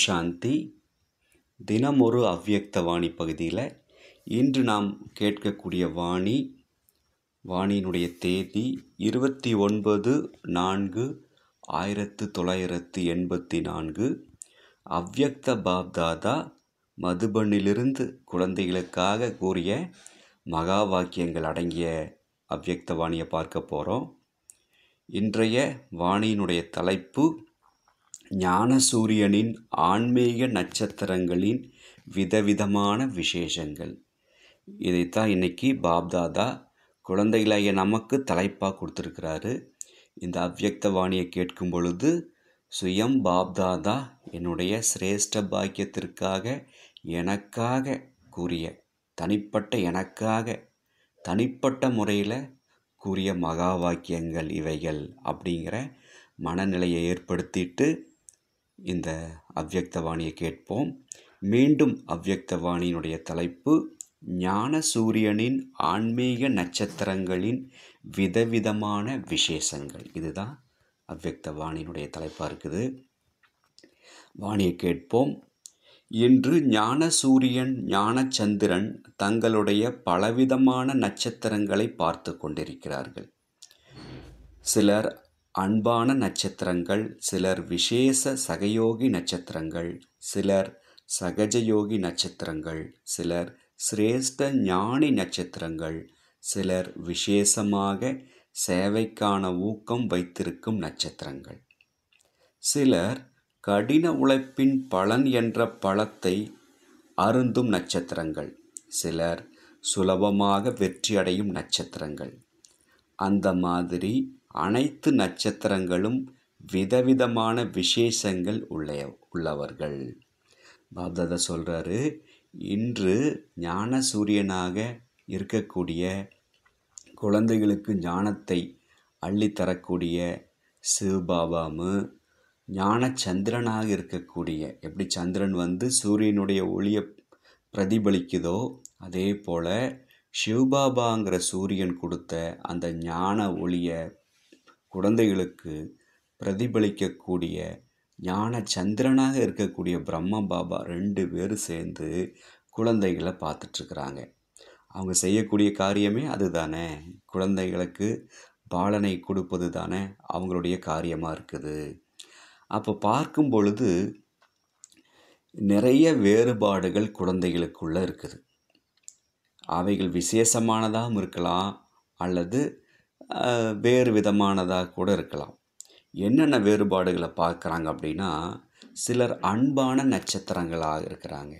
சாந்தி. தினம் ஒரு வாணி பகுதியில் இன்று நாம் கேட்கக்கூடிய வாணி வாணியினுடைய தேதி இருபத்தி ஒன்பது நான்கு ஆயிரத்து தொள்ளாயிரத்து எண்பத்தி நான்கு. அவ்யக்த பாப்தாதா மதுபனிலிருந்து குழந்தைகளுக்காக கூறிய மகா வாக்கியங்கள் அடங்கிய அவ்வியக்த வாணியை பார்க்க போகிறோம் இன்றைய வாணியினுடைய தலைப்பு ஞானசூரியனின் ஆன்மீக நட்சத்திரங்களின் விதவிதமான விசேஷங்கள். இதைத்தான் இன்றைக்கி பாப்தாதா குழந்தைகளாகிய நமக்கு தலைப்பாக கொடுத்துருக்கிறாரு. இந்த அவ்யக்த வாணியை கேட்கும் பொழுது சுயம் பாப்தாதா என்னுடைய சிரேஷ்ட பாக்கியத்திற்காக எனக்காக கூறிய தனிப்பட்ட எனக்காக தனிப்பட்ட முறையில் கூறிய மகா வாக்கியங்கள் இவைகள் அப்படிங்கிற மனநிலையை ஏற்படுத்திட்டு இந்த அவ்யக்தவாணியை கேட்போம். மீண்டும் அவ்யக்தவாணியினுடைய தலைப்பு ஞான சூரியனின் ஆன்மீக நட்சத்திரங்களின் விதவிதமான விசேஷங்கள். இதுதான் அவ்யக்தவாணியினுடைய தலைப்பாக இருக்குது. வாணியை கேட்போம். இன்று ஞான சூரியன் தங்களுடைய பலவிதமான நட்சத்திரங்களை பார்த்து கொண்டிருக்கிறார்கள். சிலர் அன்பான நட்சத்திரங்கள் சிலர் விசேஷ சகயோகி நட்சத்திரங்கள் சிலர் சகஜயோகி நட்சத்திரங்கள் சிலர் சிரேஷ்ட ஞானி நட்சத்திரங்கள் சிலர் விசேஷமாக சேவைக்கான ஊக்கம் வைத்திருக்கும் நட்சத்திரங்கள். சிலர் கடின உழைப்பின் பலன் என்ற பழத்தை அருந்தும் நட்சத்திரங்கள். சிலர் சுலபமாக வெற்றியடையும் நட்சத்திரங்கள். அந்த மாதிரி அனைத்து நட்சத்திரங்களும் விதவிதமான விசேஷங்கள் உள்ள உள்ளவர்கள். பாப்தாதா சொல்கிறாரு இன்று ஞான சூரியனாக இருக்கக்கூடிய குழந்தைகளுக்கு ஞானத்தை அள்ளித்தரக்கூடிய சிவபாபாமு ஞான சந்திரனாக இருக்கக்கூடிய எப்படி சந்திரன் வந்து சூரியனுடைய ஒளியை பிரதிபலிக்குதோ அதே போல் சிவபாபாங்கிற சூரியன் கொடுத்த அந்த ஞான ஒளியை குழந்தைகளுக்கு பிரதிபலிக்கக்கூடிய ஞான சந்திரனாக இருக்கக்கூடிய பிரம்ம பாபா ரெண்டு பேரும் சேர்ந்து குழந்தைகளை பார்த்துட்ருக்குறாங்க. அவங்க செய்யக்கூடிய காரியமே அதுதானே. குழந்தைகளுக்கு பாலனை கொடுப்பது தானே அவங்களுடைய காரியமாக இருக்குது. அப்போ பார்க்கும் பொழுது நிறைய வேறுபாடுகள் குழந்தைகளுக்குள்ளே இருக்குது. அவைகள் விசேஷமானதாகவும் இருக்கலாம் அல்லது வேறு விதமானதாக கூட இருக்கலாம். என்னென்ன வேறுபாடுகளை பார்க்குறாங்க அப்படின்னா சிலர் அன்பான நட்சத்திரங்களாக இருக்கிறாங்க.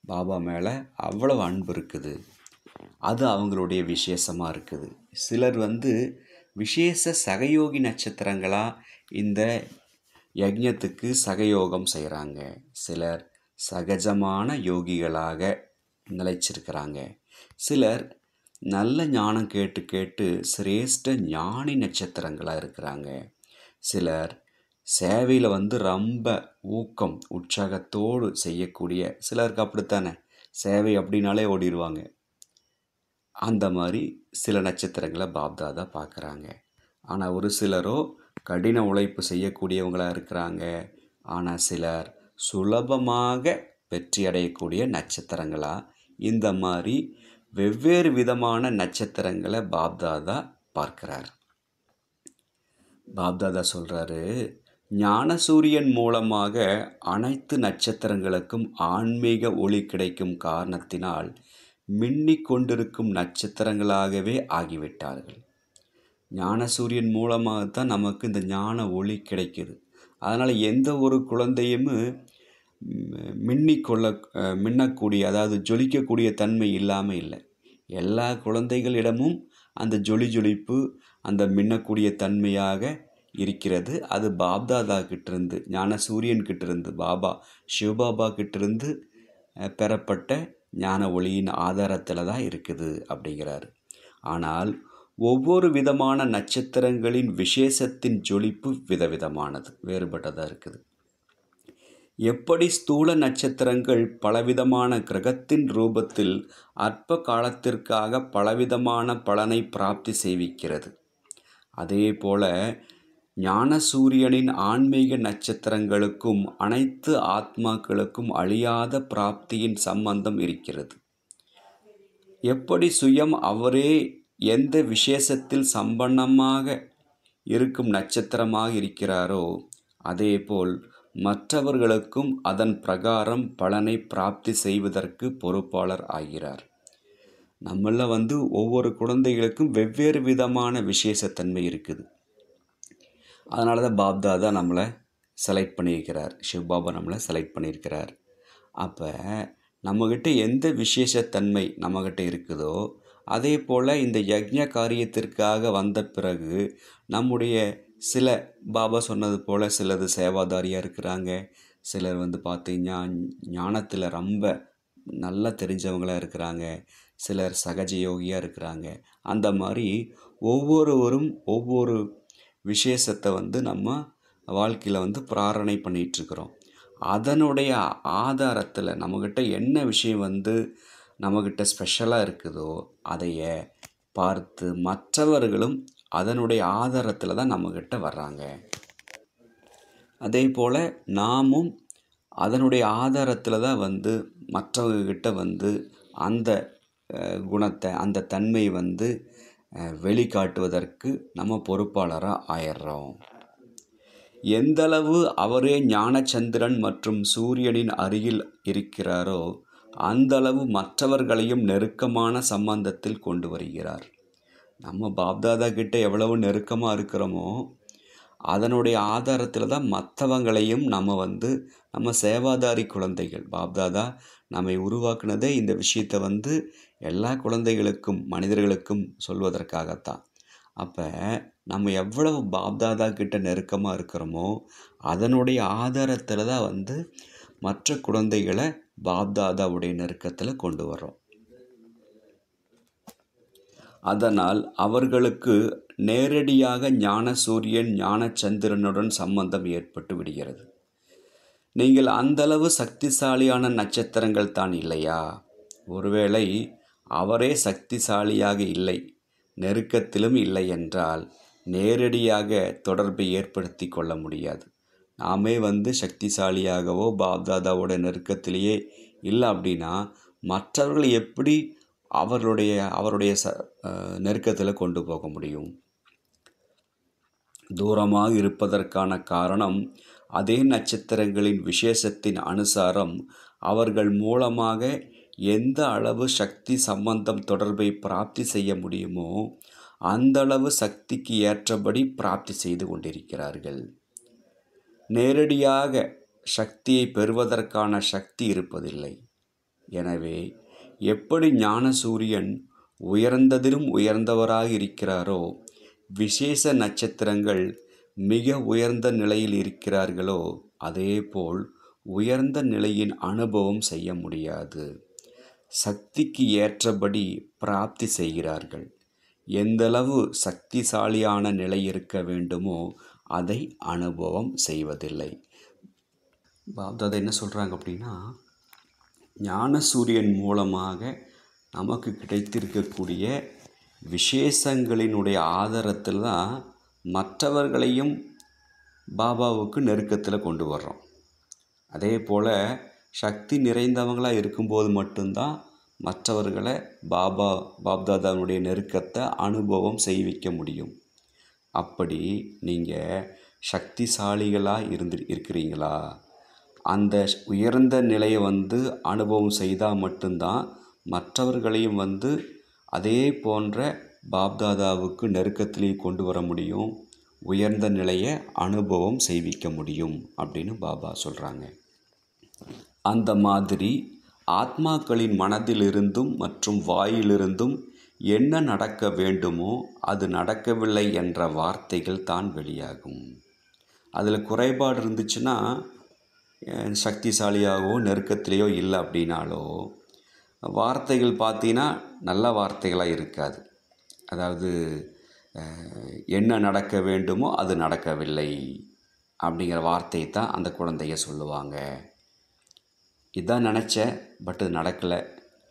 பாபா மேலே அவ்வளவு அன்பு இருக்குது. அது அவங்களுடைய விசேஷமாக இருக்குது. சிலர் வந்து விசேஷ சகயோகி நட்சத்திரங்களாக இந்த யஜ்ஞத்துக்கு சகயோகம் செய்கிறாங்க. சிலர் சகஜமான யோகிகளாக நிலைச்சிருக்கிறாங்க. சிலர் நல்ல ஞானம் கேட்டு கேட்டு சிரேஷ்ட ஞானி நட்சத்திரங்களாக இருக்கிறாங்க. சிலர் சேவையில் வந்து ரொம்ப ஊக்கம் உற்சாகத்தோடு செய்யக்கூடிய சிலருக்கு அப்படித்தானே சேவை அப்படின்னாலே ஓடிடுவாங்க அந்த மாதிரி சில நட்சத்திரங்களை பாப்தாதா பார்க்குறாங்க. ஆனால் ஒரு சிலரோ கடின உழைப்பு செய்யக்கூடியவங்களாக இருக்கிறாங்க. ஆனால் சிலர் சுலபமாக வெற்றி அடையக்கூடிய நட்சத்திரங்களாக இந்த மாதிரி வெவ்வேறு விதமான நட்சத்திரங்களை பாப்தாதா பார்க்கிறார். பாப்தாதா சொல்கிறாரு ஞானசூரியன் மூலமாக அனைத்து நட்சத்திரங்களுக்கும் ஆன்மீக ஒளி கிடைக்கும் காரணத்தினால் மின்னிக் கொண்டிருக்கும் நட்சத்திரங்களாகவே ஆகிவிட்டார்கள். ஞானசூரியன் மூலமாக தான் நமக்கு இந்த ஞான ஒளி கிடைக்குது. அதனால் எந்த ஒரு குழந்தையும் மின்னிக்கொள்ள மின்னக்கூடிய அதாவது ஜொலிக்கக்கூடிய தன்மை இல்லாமல் இல்லை. எல்லா குழந்தைகளிடமும் அந்த ஜொலி ஜொலிப்பு அந்த மின்னக்கூடிய தன்மையாக இருக்கிறது. அது பாப்தாதா கிட்டேருந்து ஞான சூரியன் கிட்டேருந்து பாபா சிவபாபா கிட்டிருந்து பெறப்பட்ட ஞான ஒளியின் ஆதாரத்தில் தான் இருக்குது அப்படிங்கிறாரு. ஆனால் ஒவ்வொரு விதமான நட்சத்திரங்களின் விசேஷத்தின் ஜொலிப்பு விதவிதமானது வேறுபட்டதாக இருக்குது. எப்படி ஸ்தூல நட்சத்திரங்கள் பலவிதமான கிரகத்தின் ரூபத்தில் அற்ப காலத்திற்காக பலவிதமான பலனை பிராப்தி செய்விக்கிறது. அதேபோல ஞானசூரியனின் ஆன்மீக நட்சத்திரங்களுக்கும் அனைத்து ஆத்மாக்களுக்கும் அழியாத பிராப்தியின் சம்பந்தம் இருக்கிறது. எப்படி சுயம் அவரே எந்த விசேஷத்தில் சம்பன்னமாக இருக்கும் நட்சத்திரமாக இருக்கிறாரோ அதேபோல் மற்றவர்களுக்கும் அதன் பிரகாரம் பலனை பிராப்தி செய்வதற்கு பொறுப்பாளர் ஆகிறார். நம்மள வந்து ஒவ்வொரு குழந்தைகளுக்கும் வெவ்வேறு விதமான விசேஷத்தன்மை இருக்குது. அதனால தான் பாப்தாதா நம்மளை செலக்ட் பண்ணியிருக்கிறார். சிவபாபா நம்மளை செலக்ட் பண்ணியிருக்கிறார். அப்போ நம்மக்கிட்ட எந்த விசேஷத்தன்மை நம்மக்கிட்ட இருக்குதோ அதே போல் இந்த யக்ஞ காரியத்திற்காக வந்த பிறகு நம்முடைய சில பாபா சொன்னது போல் சிலது சேவாதாரியாக இருக்கிறாங்க. சிலர் வந்து பார்த்தீங்கன்னா ஞானத்தில் ரொம்ப நல்லா தெரிஞ்சவங்களாக இருக்கிறாங்க. சிலர் சகஜ யோகியாக இருக்கிறாங்க. அந்த மாதிரி ஒவ்வொருவரும் ஒவ்வொரு விசேஷத்தை வந்து நம்ம வாழ்க்கையில் வந்து பிரார்த்தனை பண்ணிகிட்ருக்குறோம் அதனுடைய ஆதாரத்தில் நம்மக்கிட்ட என்ன விஷயம் வந்து நம்மக்கிட்ட ஸ்பெஷலாக இருக்குதோ அதைய பார்த்து மற்றவர்களும் அதனுடைய ஆதாரத்தில் தான் நம்மக்கிட்ட வர்றாங்க. அதே போல் நாமும் அதனுடைய ஆதாரத்தில் தான் வந்து மற்றவங்கக்கிட்ட வந்து அந்த குணத்தை அந்த தன்மை வந்து வெளிக்காட்டுவதற்கு நம்ம பொறுப்பாளராக ஆயிடுறோம் எந்தளவு அவரே ஞானச்சந்திரன் மற்றும் சூரியனின் அருகில் இருக்கிறாரோ அந்தளவு மற்றவர்களையும் நெருக்கமான சம்பந்தத்தில் கொண்டு வருகிறார். நம்ம பாப்தாதா கிட்ட எவ்வளவு நெருக்கமாக இருக்கிறோமோ அதனுடைய ஆதாரத்தில் தான் மற்றவங்களையும் நம்ம வந்து நம்ம சேவாதாரி குழந்தைகள் பாப்தாதா நம்மை உருவாக்குனதே இந்த விஷயத்தை வந்து எல்லா குழந்தைகளுக்கும் மனிதர்களுக்கும் சொல்வதற்காகத்தான். அப்போ நம்ம எவ்வளவு பாப்தாதா கிட்ட நெருக்கமாக இருக்கிறோமோ அதனுடைய ஆதாரத்தில் தான் வந்து மற்ற குழந்தைகளை பாப்தாதாவுடைய நெருக்கத்தில் கொண்டு வரோம் அதனால் அவர்களுக்கு நேரடியாக ஞான சூரியன் ஞானச்சந்திரனுடன் சம்பந்தம் ஏற்பட்டு விடுகிறது. நீங்கள் அந்தளவு சக்திசாலியான நட்சத்திரங்கள் தான் இல்லையா? ஒருவேளை அவரே சக்திசாலியாக இல்லை நெருக்கத்திலும் இல்லை என்றால் நேரடியாக தொடர்பை ஏற்படுத்தி கொள்ள முடியாது. நாமே வந்து சக்திசாலியாகவோ பாப்தாதாவோட நெருக்கத்திலேயே இல்லை அப்படின்னா மற்றவர்கள் எப்படி அவர்களுடைய அவருடைய ச நெருக்கத்தில் கொண்டு போக முடியும். தூரமாக இருப்பதற்கான காரணம் அதே நட்சத்திரங்களின் விசேஷத்தின் அனுசாரம் அவர்கள் மூலமாக எந்த அளவு சக்தி சம்பந்தம் தொடர்பை பிராப்தி செய்ய முடியுமோ அந்த அளவு சக்திக்கு ஏற்றபடி பிராப்தி செய்து கொண்டிருக்கிறார்கள். நேரடியாக சக்தியை பெறுவதற்கான சக்தி இருப்பதில்லை. எனவே எப்படி ஞான சூரியன் உயர்ந்ததிலும் உயர்ந்தவராக இருக்கிறாரோ விசேஷ நட்சத்திரங்கள் மிக உயர்ந்த நிலையில் இருக்கிறார்களோ? அதேபோல் உயர்ந்த நிலையின் அனுபவம் செய்ய முடியாது. சக்திக்கு ஏற்றபடி பிராப்தி செய்கிறார்கள். எந்தளவு சக்திசாலியான நிலை இருக்க வேண்டுமோ அதை அனுபவம் செய்வதில்லை. பாப்தாதா என்ன சொல்கிறாங்க அப்படின்னா ஞானசூரியன் மூலமாக நமக்கு கிடைத்திருக்கக்கூடிய விசேஷங்களினுடைய ஆதாரத்தில் தான் மற்றவர்களையும் பாபாவுக்கு நெருக்கத்தில் கொண்டு வர்றோம். அதே போல் சக்தி நிறைந்தவங்களாக இருக்கும்போது மட்டும்தான் மற்றவர்களை பாபா பாப்தாதாவுடைய நெருக்கத்தை அனுபவம் செய்விக்க முடியும். அப்படி நீங்கள் சக்திசாலிகளாக இருந்து இருக்கிறீங்களா? அந்த உயர்ந்த நிலையை வந்து அனுபவம் செய்தால் மட்டும்தான் மற்றவர்களையும் வந்து அதே போன்ற பாப்தாதாவுக்கு நெருக்கத்திலே கொண்டு வர முடியும் உயர்ந்த நிலையை அனுபவம் செய்விக்க முடியும் அப்படின்னு பாபா சொல்கிறாங்க அந்த மாதிரி ஆத்மாக்களின் மனதிலிருந்தும் மற்றும் வாயிலிருந்தும் என்ன நடக்க வேண்டுமோ அது நடக்கவில்லை என்ற வார்த்தைகள் தான் வெளியாகும். அதில் குறைபாடு இருந்துச்சுன்னா சக்திசாலியாகவோ நெருக்கத்திலேயோ இல்லை அப்படின்னாலோ வார்த்தைகள் பார்த்தீங்கன்னா நல்ல வார்த்தைகளாக இருக்காது. அதாவது என்ன நடக்க வேண்டுமோ அது நடக்கவில்லை அப்படிங்கிற வார்த்தையை தான் அந்த குழந்தைய சொல்லுவாங்க. இதான் நினச்சேன் பட் இது நடக்கலை.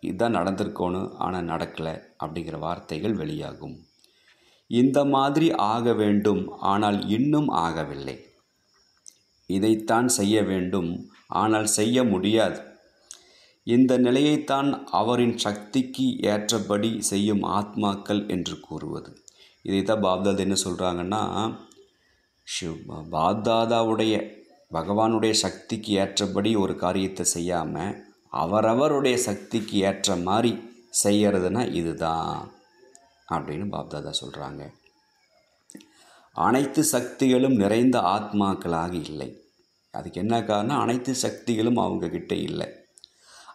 இதுதான் நடந்திருக்கணும் ஆனால் நடக்கலை அப்படிங்கிற வார்த்தைகள் வெளியாகும். இந்த மாதிரி ஆக வேண்டும் ஆனால் இன்னும் ஆகவில்லை. இதைத்தான் செய்ய வேண்டும் ஆனால் செய்ய முடியாது. இந்த நிலையைத்தான் அவரின் சக்திக்கு ஏற்றபடி செய்யும் ஆத்மாக்கள் என்று கூறுவது. இதை தான் பாப்தாதா என்ன சொல்கிறாங்கன்னா சிவ் பாப்தாதாவுடைய பகவானுடைய சக்திக்கு ஏற்றபடி ஒரு காரியத்தை செய்யாமல் அவரவருடைய சக்திக்கு ஏற்ற மாதிரி செய்கிறதுனா இதுதான் அப்படின்னு பாப்தாதா சொல்கிறாங்க அனைத்து சக்திகளும் நிறைந்த ஆத்மாக்களாக இல்லை. அதுக்கு என்ன காரணம்? அனைத்து சக்திகளும் அவங்கக்கிட்ட இல்லை.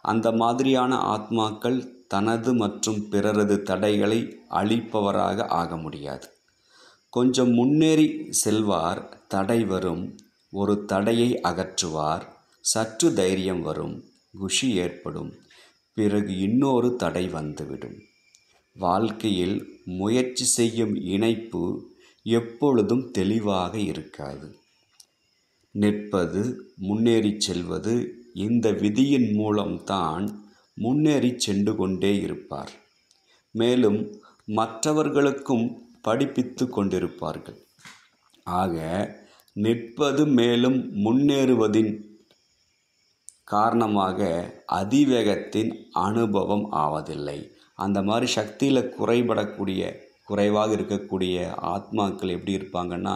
அந்த மாதிரியான ஆத்மாக்கள் தனது மற்றும் பிறரது தடைகளை அழிப்பவராக ஆக முடியாது. கொஞ்சம் முன்னேறி செல்வார் தடை வரும் ஒரு தடையை அகற்றுவார் சற்று தைரியம் வரும் குஷி ஏற்படும் பிறகு இன்னொரு தடை வந்துவிடும். வாழ்க்கையில் முயற்சி செய்யும் இணைப்பு எப்பொழுதும் தெளிவாக இருக்காது. நிற்பது முன்னேறி செல்வது இந்த விதியின் மூலம்தான் முன்னேறி சென்று கொண்டே இருப்பார். மேலும் மற்றவர்களுக்கும் படிப்பித்து கொண்டிருப்பார்கள். ஆக நிற்பது மேலும் முன்னேறுவதின் காரணமாக அதிவேகத்தின் அனுபவம் ஆவதில்லை. அந்த மாதிரி சக்தியில் குறைபடக்கூடிய குறைவாக இருக்கக்கூடிய ஆத்மாக்கள் எப்படி இருப்பாங்கன்னா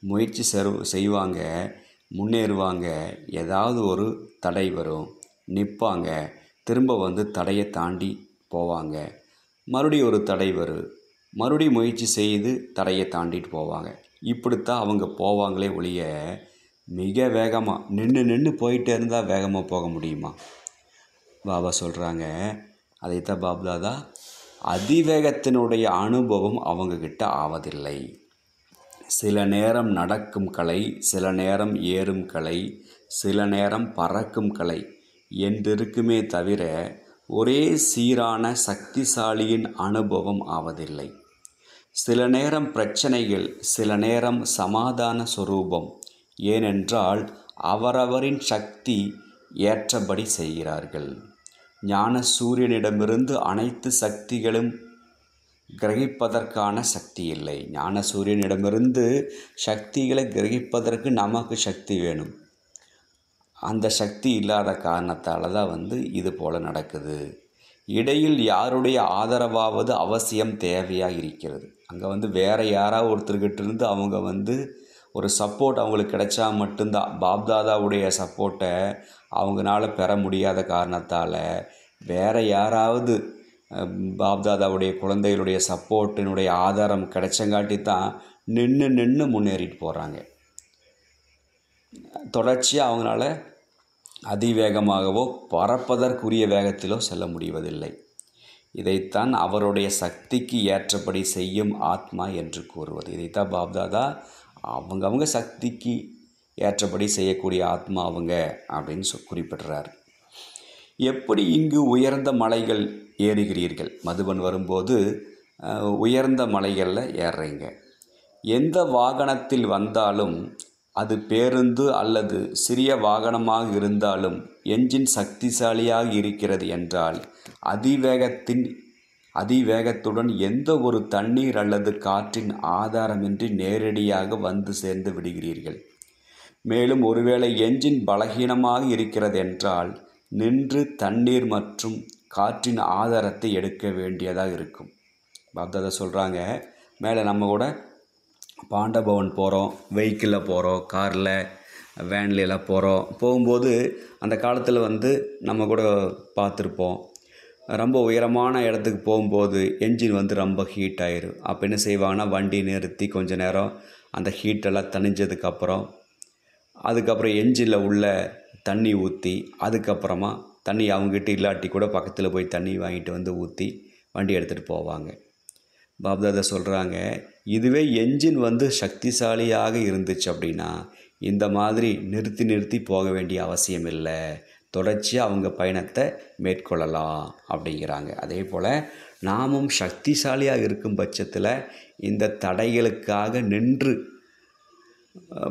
முயற்சி செய்வாங்க. முன்னேறுவாங்க. ஏதாவது ஒரு தடை வரும் நிற்பாங்க திரும்ப வந்து தடையை தாண்டி போவாங்க. மறுபடியும் ஒரு தடை வரும் மறுபடியும் முயற்சி செய்து தடையை தாண்டிட்டு போவாங்க. இப்படித்தான் அவங்க போவாங்களே ஒழிய மிக வேகமாக நின்று நின்று போயிட்டே இருந்தால் வேகமாக போக முடியுமா? பாபா சொல்கிறாங்க அதைத்தான் பாப்தாதா அதிவேகத்தினுடைய அனுபவம் அவங்கக்கிட்ட ஆவதில்லை. சில நேரம் நடக்கும் கலை சில நேரம் ஏறும் கலை சில நேரம் பறக்கும் கலை என்றிருக்குமே தவிர ஒரே சீரான சக்திசாலியின் அனுபவம் ஆவதில்லை. சில நேரம் பிரச்சனைகள் சில நேரம் சமாதான சுரூபம். ஏனென்றால் அவரவரின் சக்தி ஏற்றபடி செய்கிறார்கள். ஞான சூரியனிடமிருந்து அனைத்து சக்திகளும் கிரகிப்பதற்கான சக்தி இல்லை. ஞான சூரியனிடமிருந்து சக்திகளை கிரகிப்பதற்கு நமக்கு சக்தி வேணும். அந்த சக்தி இல்லாத காரணத்தால் தான் வந்து இது போல் நடக்குது. இடையில் யாருடைய ஆதரவாவது அவசியம் தேவையாக இருக்கிறது. அங்கே வந்து வேறு யாராவது ஒருத்தர்கிட்ட இருந்து அவங்க வந்து ஒரு சப்போர்ட் அவங்களுக்கு கிடைச்சா மட்டும்தான். பாப்தாதாவுடைய சப்போர்ட்டை அவங்களால பெற முடியாத காரணத்தால் வேறு யாராவது பாப்தாதாவுடைய குழந்தைகளுடைய சப்போர்ட்டினுடைய ஆதாரம் கிடைச்சங்காட்டி தான் நின்று நின்று முன்னேறிட்டு போகிறாங்க தொடர்ச்சியாக அவங்களால அதிவேகமாகவோ பறப்பதற்குரிய வேகத்திலோ செல்ல முடிவதில்லை. இதைத்தான் அவருடைய சக்திக்கு ஏற்றபடி செய்யும் ஆத்மா என்று கூறுவது. இதைத்தான் பாப்தாதா அவங்கவுங்க சக்திக்கு ஏற்றபடி செய்யக்கூடிய ஆத்மா அவங்க அப்படின்னு சொ குறிப்பிடுறார். எப்படி இங்கு உயர்ந்த மலைகள் ஏறுகிறீர்கள். மதுபன் வரும்போது உயர்ந்த மலைகளில் ஏறுறீங்க. எந்த வாகனத்தில் வந்தாலும் அது பேருந்து அல்லது சிறிய வாகனமாக இருந்தாலும் என்ஜின் சக்திசாலியாக இருக்கிறது என்றால் அதிவேகத்தின் அதிவேகத்துடன் எந்த ஒரு தண்ணீர் அல்லது காற்றின் ஆதாரமின்றி நேரடியாக வந்து சேர்ந்து விடுகிறீர்கள். மேலும் ஒருவேளை என்ஜின் பலகீனமாக இருக்கிறது என்றால் நின்று தண்ணீர் மற்றும் காற்றின் ஆதாரத்தை எடுக்க வேண்டியதாக இருக்கும். பாப்தாதா சொல்கிறாங்க மேலே நம்ம கூட பாண்டபவன் போகிறோம் வெஹிக்கிளில் போகிறோம் காரில் வேன்ல எல்லாம் போகிறோம் போகும்போது அந்த காலத்தில் வந்து நம்ம கூட பார்த்துருப்போம். ரொம்ப உயரமான இடத்துக்கு போகும்போது என்ஜின் வந்து ரொம்ப ஹீட் ஆயிரும். அப்போ என்ன செய்வாங்கன்னா வண்டி நிறுத்தி கொஞ்சம் நேரம் அந்த ஹீட்டெல்லாம் தணிஞ்சதுக்கப்புறம் அதுக்கப்புறம் என்ஜினில் உள்ள தண்ணி ஊற்றி அதுக்கப்புறமா தண்ணி அவங்ககிட்ட இல்லாட்டி கூட பக்கத்தில் போய் தண்ணி வாங்கிட்டு வந்து ஊற்றி வண்டி எடுத்துகிட்டு போவாங்க. பாப்தாதா சொல்கிறாங்க இதுவே என்ஜின் வந்து சக்திசாலியாக இருந்துச்சு அப்படின்னா இந்த மாதிரி நிறுத்தி நிறுத்தி போக வேண்டிய அவசியம் இல்லை. தொடர்ச்சியாக அவங்க பயணத்தை மேற்கொள்ளலாம் அப்படிங்கிறாங்க. அதே போல் நாமும் சக்திசாலியாக இருக்கும் பட்சத்தில் இந்த தடைகளுக்காக நின்று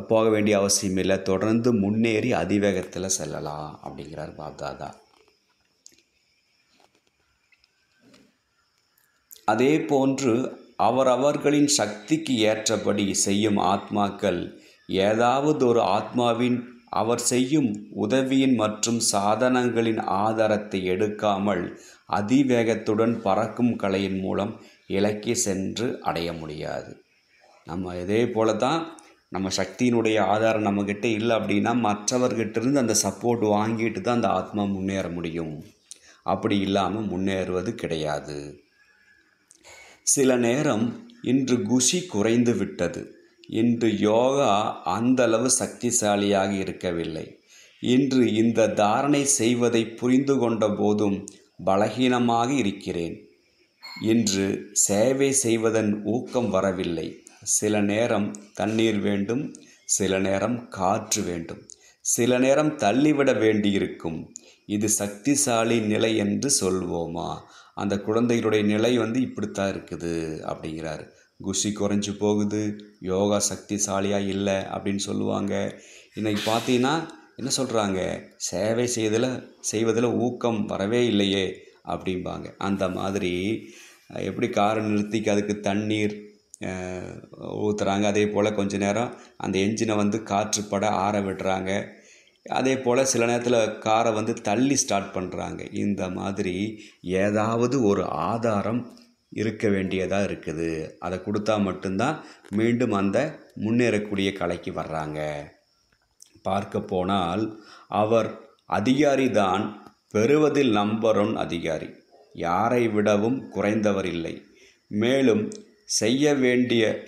போக வேண்டிய அவசியம் இல்லை தொடர்ந்து முன்னேறி அதிவேகத்தில் செல்லலாம் அப்படிங்கிறார் பாப்தாதா அதே போன்று அவரவர்களின் சக்திக்கு ஏற்றபடி செய்யும் ஆத்மாக்கள் ஏதாவது ஒரு ஆத்மாவின் அவர் செய்யும் உதவியின் மற்றும் சாதனங்களின் ஆதாரத்தை எடுக்காமல் அதிவேகத்துடன் பறக்கும் கலையின் மூலம் இலக்கி சென்று அடைய முடியாது. நம்ம இதே போல தான் நம்ம சக்தியினுடைய ஆதாரம் நம்மக்கிட்ட இல்லை அப்படின்னா மற்றவர்கிட்ட இருந்து அந்த சப்போர்ட் வாங்கிட்டு தான் அந்த ஆத்மா முன்னேற முடியும். அப்படி இல்லாமல் முன்னேறுவது கிடையாது. சில நேரம் இன்று குஷி குறைந்து விட்டது. இன்று யோகா அந்தளவு சக்திசாலியாக இருக்கவில்லை. இன்று இந்த தாரணை செய்வதை புரிந்து கொண்ட போதும் பலகீனமாக இருக்கிறேன். இன்று சேவை செய்வதன் ஊக்கம் வரவில்லை. சில நேரம் தண்ணீர் வேண்டும் சில நேரம் காற்று வேண்டும். சில நேரம் தள்ளிவிட வேண்டியிருக்கும். இது சக்திசாலி நிலை என்று சொல்வோமா? அந்த குழந்தைகளுடைய நிலை வந்து இப்படித்தான் இருக்குது அப்படிங்கிறாரு. குஷி குறைஞ்சி போகுது யோகா சக்திசாலியாக இல்லை அப்படின்னு சொல்லுவாங்க. இன்றைக்கி பார்த்தீங்கன்னா என்ன சொல்கிறாங்க சேவை செய்வதில் செய்வதில் ஊக்கம் வரவே இல்லையே அப்படிம்பாங்க. அந்த மாதிரி எப்படி காரை நிறுத்திக்கு அதுக்கு தண்ணீர் ஊற்றுறாங்க அதே போல் கொஞ்ச நேரம் அந்த என்ஜினை வந்து காற்றுப்பட ஆற விடுறாங்க. அதே போல் சில நேரத்தில் காரை வந்து தள்ளி ஸ்டார்ட் பண்ணுறாங்க இந்த மாதிரி ஏதாவது ஒரு ஆதாரம் இருக்க வேண்டியதாக இருக்குது. அதை கொடுத்தா மட்டும்தான் மீண்டும் அந்த முன்னேறக்கூடிய கலைக்கு வர்றாங்க. பார்க்க போனால் அவர் அதிகாரி தான் பெறுவதில் நம்பர் ஒன் அதிகாரி. யாரை விடவும் குறைந்தவர் இல்லை. மேலும் செய்ய வேண்டிய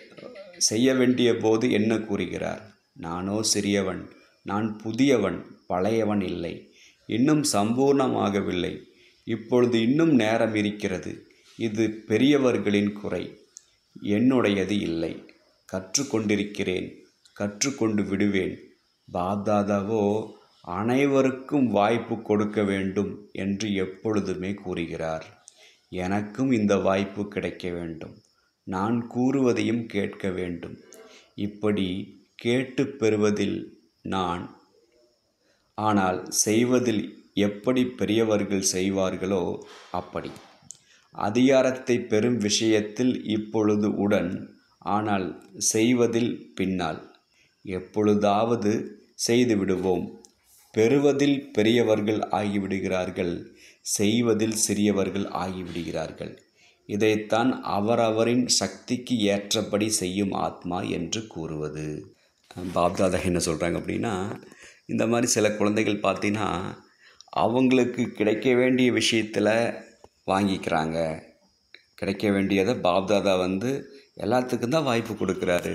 செய்ய வேண்டிய போது என்ன கூறுகிறார்? நானோ சிறியவன் நான் புதியவன் பழையவன் இல்லை. இன்னும் சம்பூர்ணமாகவில்லை. இப்பொழுது இன்னும் நேரம் இருக்கிறது. இது பெரியவர்களின் குறை. என்னுடையது இல்லை. கற்றுக்கொண்டிருக்கிறேன். கற்றுக்கொண்டு விடுவேன். பாப்தாதாவோ அனைவருக்கும் வாய்ப்பு கொடுக்க வேண்டும் என்று எப்பொழுதுமே கூறுகிறார். எனக்கும் இந்த வாய்ப்பு கிடைக்க வேண்டும். நான் கூறுவதையும் கேட்க வேண்டும். இப்படி கேட்டு பெறுவதில் நான் ஆனால் செய்வதில் எப்படி பெரியவர்கள் செய்வார்களோ அப்படி. அதிகாரத்தை பெறும் விஷயத்தில் இப்பொழுது உடன் ஆனால் செய்வதில் பின்னால். எப்பொழுதாவது செய்து விடுவோம். பெறுவதில் பெரியவர்கள் ஆகிவிடுகிறார்கள் செய்வதில் சிறியவர்கள் ஆகிவிடுகிறார்கள். இதைத்தான் அவரவரின் சக்திக்கு ஏற்றபடி செய்யும் ஆத்மா என்று கூறுவது. பாப்தாதா என்ன சொல்கிறாங்க அப்படின்னா இந்த மாதிரி சில குழந்தைகள் பார்த்தீங்கன்னா அவங்களுக்கு கிடைக்க வேண்டிய விஷயத்தில் வாங்கிக்கிறாங்க. கிடைக்க வேண்டியதை பாப்தாதா வந்து எல்லாத்துக்கும் தான் வாய்ப்பு கொடுக்குறாரு.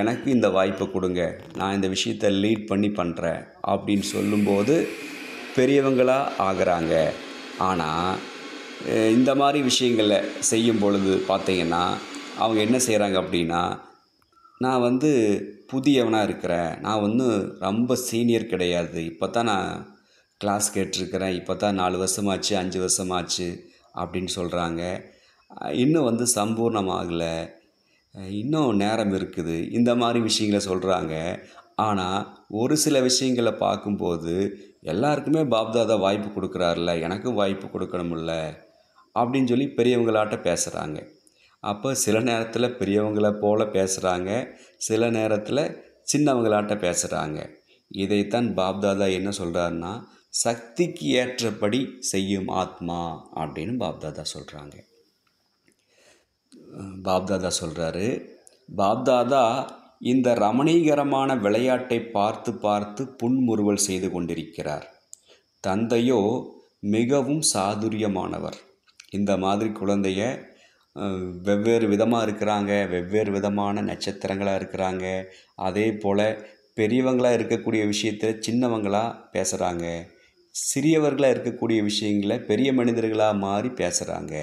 எனக்கு இந்த வாய்ப்பை கொடுங்க நான் இந்த விஷயத்தை லீட் பண்ணி பண்ணுறேன் அப்படின்னு சொல்லும்போது பெரியவங்களாக ஆகிறாங்க. ஆனால் இந்த மாதிரி விஷயங்களில் செய்யும் பொழுது பார்த்தீங்கன்னா அவங்க என்ன செய்கிறாங்க அப்படின்னா நான் வந்து புதியவனாக இருக்கிறேன். நான் வந்து ரொம்ப சீனியர் கிடையாது. இப்போ தான் நான் கிளாஸ் கேட்டிருக்கிறேன். இப்போ தான் நாலு வருஷமாச்சு அஞ்சு வருஷமாச்சு அப்படின்னு சொல்கிறாங்க இன்னும் வந்து சம்பூர்ணமாகலை. இன்னும் நேரம் இருக்குது. இந்த மாதிரி விஷயங்களை சொல்கிறாங்க ஆனால் ஒரு சில விஷயங்களை பார்க்கும்போது எல்லாருக்குமே பாப்தாதா வாய்ப்பு கொடுக்குறாருல எனக்கும் வாய்ப்பு கொடுக்கணும்ல. அப்படின்னு சொல்லி பெரியவங்களாட்ட பேசுகிறாங்க அப்போ சில நேரத்தில் பெரியவங்கள போல் பேசுகிறாங்க சில நேரத்தில் சின்னவங்களாட்ட பேசுகிறாங்க இதைத்தான் பாப்தாதா என்ன சொல்கிறாருன்னா சக்திக்கு ஏற்றபடி செய்யும் ஆத்மா அப்படின்னு பாப்தாதா சொல்கிறாங்க பாப்தாதா சொல்கிறாரு பாப்தாதா இந்த ரமணீகரமான விளையாட்டை பார்த்து பார்த்து புன்முறுவல் செய்து கொண்டிருக்கிறார். தந்தையோ மிகவும் சாதுரியமானவர். இந்த மாதிரி குழந்தைய வெவ்வேறு விதமாக இருக்கிறாங்க வெவ்வேறு விதமான நட்சத்திரங்களாக இருக்கிறாங்க. அதே போல் பெரியவங்களாக இருக்கக்கூடிய விஷயத்தில் சின்னவங்களாக பேசுகிறாங்க சிறியவர்களாக இருக்கக்கூடிய விஷயங்களை பெரிய மனிதர்களாக மாறி பேசுகிறாங்க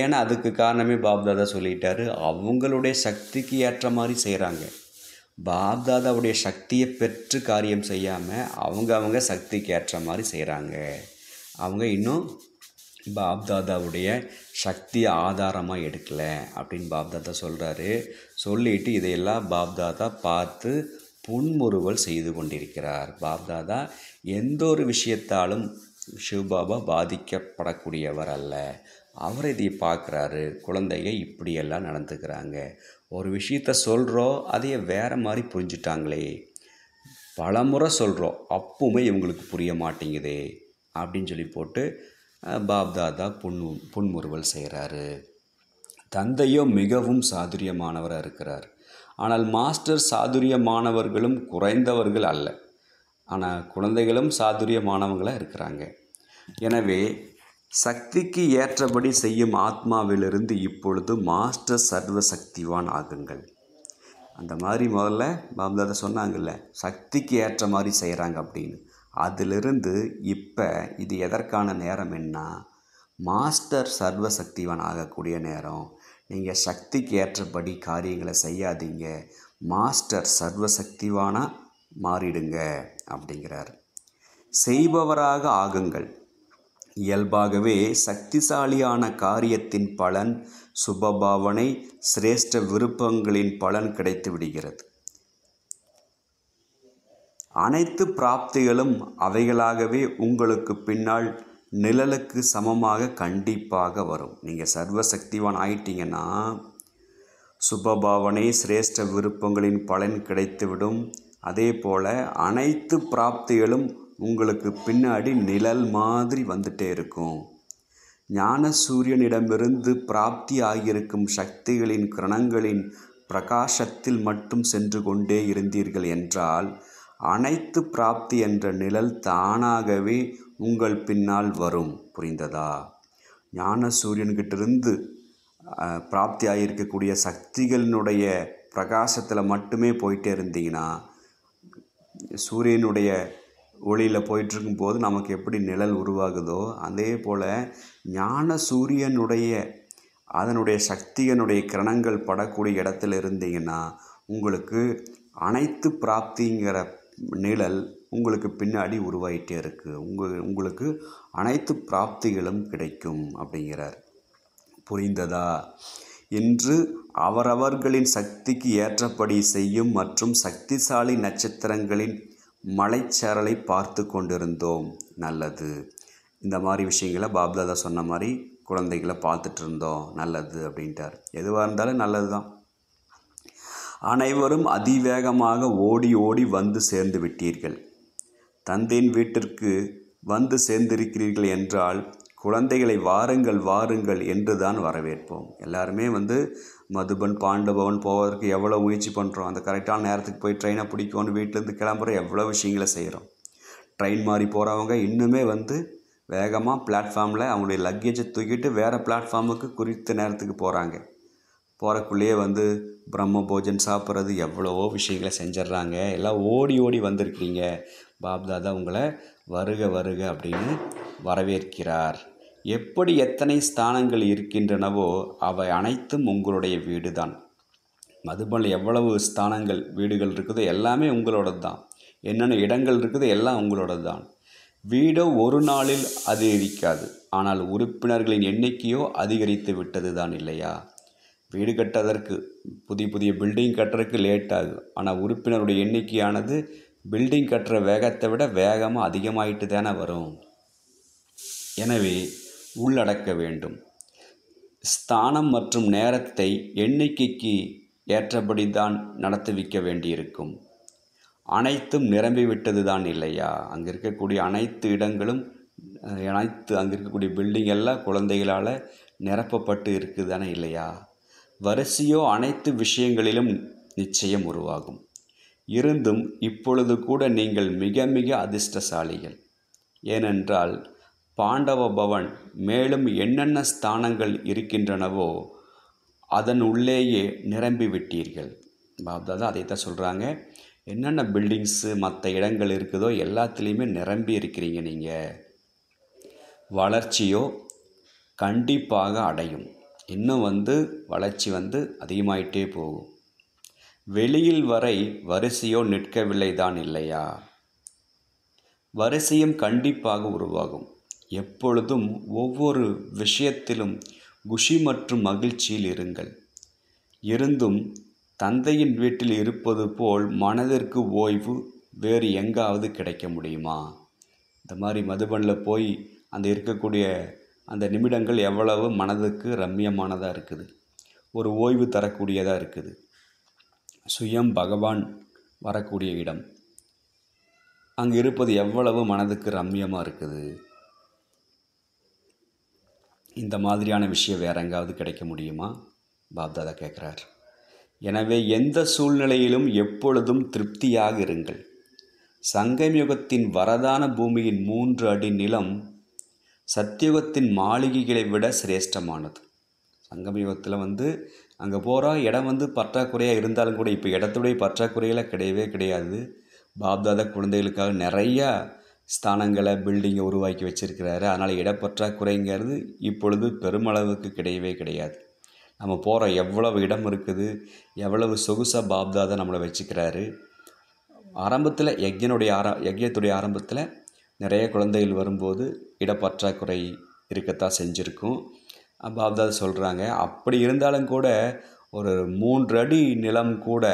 ஏன்னா அதுக்கு காரணமே பாப்தாதா சொல்லிட்டாரு. அவங்களுடைய சக்திக்கு ஏற்ற மாதிரி செய்கிறாங்க பாப்தாதாவுடைய சக்தியை பெற்று காரியம் செய்யாமல் அவங்க அவங்க சக்திக்கு ஏற்ற மாதிரி செய்கிறாங்க அவங்க இன்னும் பாப்தாதாவுடைய சக்தி ஆதாரமாக எடுக்கல அப்படின்னு பாப்தாதா சொல்கிறாரு சொல்லிட்டு இதையெல்லாம் பாப்தாதா பார்த்து புன்முறுவல் செய்து கொண்டிருக்கிறார். பாப்தாதா எந்த ஒரு விஷயத்தாலும் சிவபாபா பாதிக்கப்படக்கூடியவர் அல்ல. அவர் இதை பார்க்குறாரு. குழந்தைங்க இப்படியெல்லாம் நடந்துக்கிறாங்க. ஒரு விஷயத்த சொல்கிறோம் அதையே வேறு மாதிரி புரிஞ்சுட்டாங்களே. பலமுறை சொல்கிறோம் அப்பவுமே இவங்களுக்கு புரிய மாட்டேங்குதே அப்படின்னு சொல்லி போட்டு பாப்தாதா புன் புன்முறுவல் செய்கிறாரு தந்தையோ மிகவும் சாதுரியமானவராக இருக்கிறார். ஆனால் மாஸ்டர் சாதுரியமானவர்களும் குறைந்தவர்கள் அல்ல. ஆனால் குழந்தைகளும் சாதுரியமானவங்களாக இருக்கிறாங்க. எனவே சக்திக்கு ஏற்றபடி செய்யும் ஆத்மாவிலிருந்து இப்பொழுது மாஸ்டர் சர்வ சக்திவான் ஆகுங்கள். அந்த மாதிரி முதல்ல பாப்தாதா சொன்னாங்கல்ல சக்திக்கு ஏற்ற மாதிரி செய்கிறாங்க அப்படின்னு. அதிலிருந்து இப்போ இது எதற்கான நேரம் என்ன மாஸ்டர் சர்வ சக்திவான் ஆகக்கூடிய நேரம். நீங்கள் சக்திக்கு ஏற்றபடி காரியங்களை செய்யாதீங்க. மாஸ்டர் சர்வ சக்திவானாக மாறிடுங்க அப்படிங்கிறார். செய்பவராக ஆகுங்கள். இயல்பாகவே சக்திசாலியான காரியத்தின் பலன் சுபபாவனை சிரேஷ்ட விருப்பங்களின் பலன் கிடைத்து விடுகிறது அனைத்து பிராப்திகளும் அவைகளாகவே உங்களுக்கு பின்னால் நிழலுக்கு சமமாக கண்டிப்பாக வரும். நீங்கள் சர்வசக்திவான் ஆயிட்டீங்கன்னா சுபபாவனை சிரேஷ்ட விருப்பங்களின் பலன் கிடைத்துவிடும். அதே போல் அனைத்து பிராப்திகளும் உங்களுக்கு பின்னாடி நிழல் மாதிரி வந்துட்டே இருக்கும். ஞான சூரியனிடமிருந்து பிராப்தி ஆகியிருக்கும் சக்திகளின் கிரணங்களின் பிரகாசத்தில் மட்டும் சென்று கொண்டே இருந்தீர்கள் என்றால் அனைத்து பிராப்தி என்ற நிழல் தானாகவே உங்கள் பின்னால் வரும். புரிந்ததா? ஞான சூரியன்கிட்டிருந்து பிராப்தி ஆகியிருக்கக்கூடிய சக்திகளினுடைய பிரகாசத்தில் மட்டுமே போயிட்டே இருந்தீங்கன்னா சூரியனுடைய ஒளியில் போயிட்டுருக்கும்போது நமக்கு எப்படி நிழல் உருவாகுதோ அதே போல் ஞான சூரியனுடைய அதனுடைய சக்தியனுடைய கிரணங்கள் படக்கூடிய இடத்துல இருந்தீங்கன்னா உங்களுக்கு அனைத்து பிராப்திங்கிற நிழல் உங்களுக்கு பின்னாடி உருவாயிட்டே இருக்குது உங்கள் உங்களுக்கு அனைத்து பிராப்திகளும் கிடைக்கும் அப்படிங்கிறார். புரிந்ததா? இன்று அவரவர்களின் சக்திக்கு ஏற்றபடி செய்யும் மற்றும் சக்திசாலி நட்சத்திரங்களின் மலைச்சரலை பார்த்து கொண்டிருந்தோம். நல்லது. இந்த மாதிரி விஷயங்களை பாப்தாதா சொன்ன மாதிரி குழந்தைகளை பார்த்துட்டு இருந்தோம். நல்லது அப்படின்ட்டார். எதுவாக இருந்தாலும் நல்லது தான் அனைவரும் அதிவேகமாக ஓடி ஓடி வந்து சேர்ந்து விட்டீர்கள். தந்தையின் வீட்டிற்கு வந்து சேர்ந்திருக்கிறீர்கள் என்றால் குழந்தைகளை வாருங்கள் வாருங்கள் என்று தான் வரவேற்போம். எல்லாருமே வந்து மதுபன் பாண்டபவன் போவதற்கு எவ்வளோ முயற்சி பண்ணுறோம் அந்த கரெக்டான நேரத்துக்கு போய் ட்ரெயினை பிடிக்கணும் வீட்டிலேருந்து கிளம்புற எவ்வளோ விஷயங்களை செய்கிறோம் ட்ரெயின் மாதிரி போகிறவங்க இன்னுமே வந்து வேகமாக பிளாட்ஃபார்மில் அவங்களுடைய லக்கேஜை தூக்கிட்டு வேறு பிளாட்ஃபார்முக்கு குறித்த நேரத்துக்கு போகிறாங்க போகிறக்குள்ளேயே வந்து பிரம்ம போஜன் சாப்பிட்றது எவ்வளவோ விஷயங்களை செஞ்சிட்றாங்க. எல்லாம் ஓடி ஓடி வந்திருக்கிறீங்க. பாப்தாதா உங்களை வருக வருக அப்படின்னு வரவேற்கிறார். எப்படி எத்தனை ஸ்தானங்கள் இருக்கின்றனவோ அவை அனைத்தும் உங்களுடைய வீடு தான் மதுபனில் எவ்வளவு ஸ்தானங்கள் வீடுகள் இருக்குதோ எல்லாமே உங்களோடது தான் என்னென்ன இடங்கள் இருக்குதோ எல்லாம் உங்களோடது தான் வீடோ ஒரு நாளில் அதிகரிக்காது. ஆனால் உறுப்பினர்களின் எண்ணிக்கையோ அதிகரித்து விட்டது தான் இல்லையா? வீடு கட்டுறதற்கு புதிய புதிய பில்டிங் கட்டுறதுக்கு லேட் ஆகும் ஆனால் உறுப்பினருடைய எண்ணிக்கையானது பில்டிங் கட்டுற வேகத்தை விட வேகமாக அதிகமாகிட்டு தானே வரும். எனவே உள்ளடக்க வேண்டும். ஸ்தானம் மற்றும் நேரத்தை எண்ணிக்கைக்கு ஏற்றபடி தான் நடத்துவிக்க வேண்டியிருக்கும். அனைத்தும் நிரம்பிவிட்டது தான் இல்லையா? அங்கே இருக்கக்கூடிய அனைத்து இடங்களும் அனைத்து அங்கே இருக்கக்கூடிய பில்டிங் எல்லாம் குழந்தைகளால் நிரப்பப்பட்டு இருக்குது தானே இல்லையா? வரிசையோ அனைத்து விஷயங்களிலும் நிச்சயம் உருவாகும். இருந்தும் இப்பொழுது கூட நீங்கள் மிக மிக அதிர்ஷ்டசாலிகள். ஏனென்றால் பாண்டவ பவன் மேலும் என்னென்ன ஸ்தானங்கள் இருக்கின்றனவோ அதன் உள்ளேயே நிரம்பி விட்டீர்கள். பாப்தாதா அதை தான் சொல்கிறாங்க என்னென்ன பில்டிங்ஸு மற்ற இடங்கள் இருக்குதோ எல்லாத்துலேயுமே நிரம்பி இருக்கிறீங்க நீங்கள் வளர்ச்சியோ கண்டிப்பாக அடையும். இன்னும் வந்து வளர்ச்சி வந்து அதிகமாயிட்டே போகும். வெளியில் வரை வரிசையோ நிற்கவில்லை தான் இல்லையா? வரிசையும் கண்டிப்பாக உருவாகும். எப்பொழுதும் ஒவ்வொரு விஷயத்திலும் குஷி மற்றும் மகிழ்ச்சியில் இருங்கள். இருந்தும் தந்தையின் வீட்டில் இருப்பது போல் மனதிற்கு ஓய்வு வேறு எங்காவது கிடைக்க முடியுமா? இந்த மாதிரி மதுபனில் போய் அந்த இருக்கக்கூடிய அந்த நிமிடங்கள் எவ்வளவு மனதுக்கு ரம்மியமானதாக இருக்குது. ஒரு ஓய்வு தரக்கூடியதாக இருக்குது. சுயம் பகவான் வரக்கூடிய இடம். அங்கே இருப்பது எவ்வளவு மனதுக்கு ரம்மியமாக இருக்குது. இந்த மாதிரியான விஷயம் வேற எங்காவது கிடைக்க முடியுமா? பாப்தாதா கேட்குறார். எனவே எந்த சூழ்நிலையிலும் எப்பொழுதும் திருப்தியாக இருங்கள். சங்கமயுகத்தின் வரதான பூமியின் மூன்று அடி நிலம் சத்தியுகத்தின் மாளிகைகளை விட சிரேஷ்டமானது. சங்கமயுகத்தில் வந்து அங்கே போகிற இடம் வந்து பற்றாக்குறையாக இருந்தாலும் கூட இப்போ இடத்துடைய பற்றாக்குறையில் கிடையவே கிடையாது. பாப்தாதா குழந்தைகளுக்காக நிறையா ஸ்தானங்களை பில்டிங்கை உருவாக்கி வச்சிருக்கிறாரு. அதனால் இடப்பற்றாக்குறைங்கிறது இப்பொழுது பெருமளவுக்கு கிடையவே கிடையாது. நம்ம போகிற எவ்வளவு இடம் இருக்குது எவ்வளவு சொகுசாக பாப்தாதா நம்மளை வச்சுக்கிறாரு. ஆரம்பத்தில் யஜ்யனுடைய ஆர யஜ்யத்துடைய ஆரம்பத்தில் நிறைய குழந்தைகள் வரும்போது இடப்பற்றாக்குறை இருக்கத்தான் செஞ்சுருக்கும். பாப்தாதா சொல்கிறாங்க அப்படி இருந்தாலும் கூட ஒரு மூன்று அடி நிலம் கூட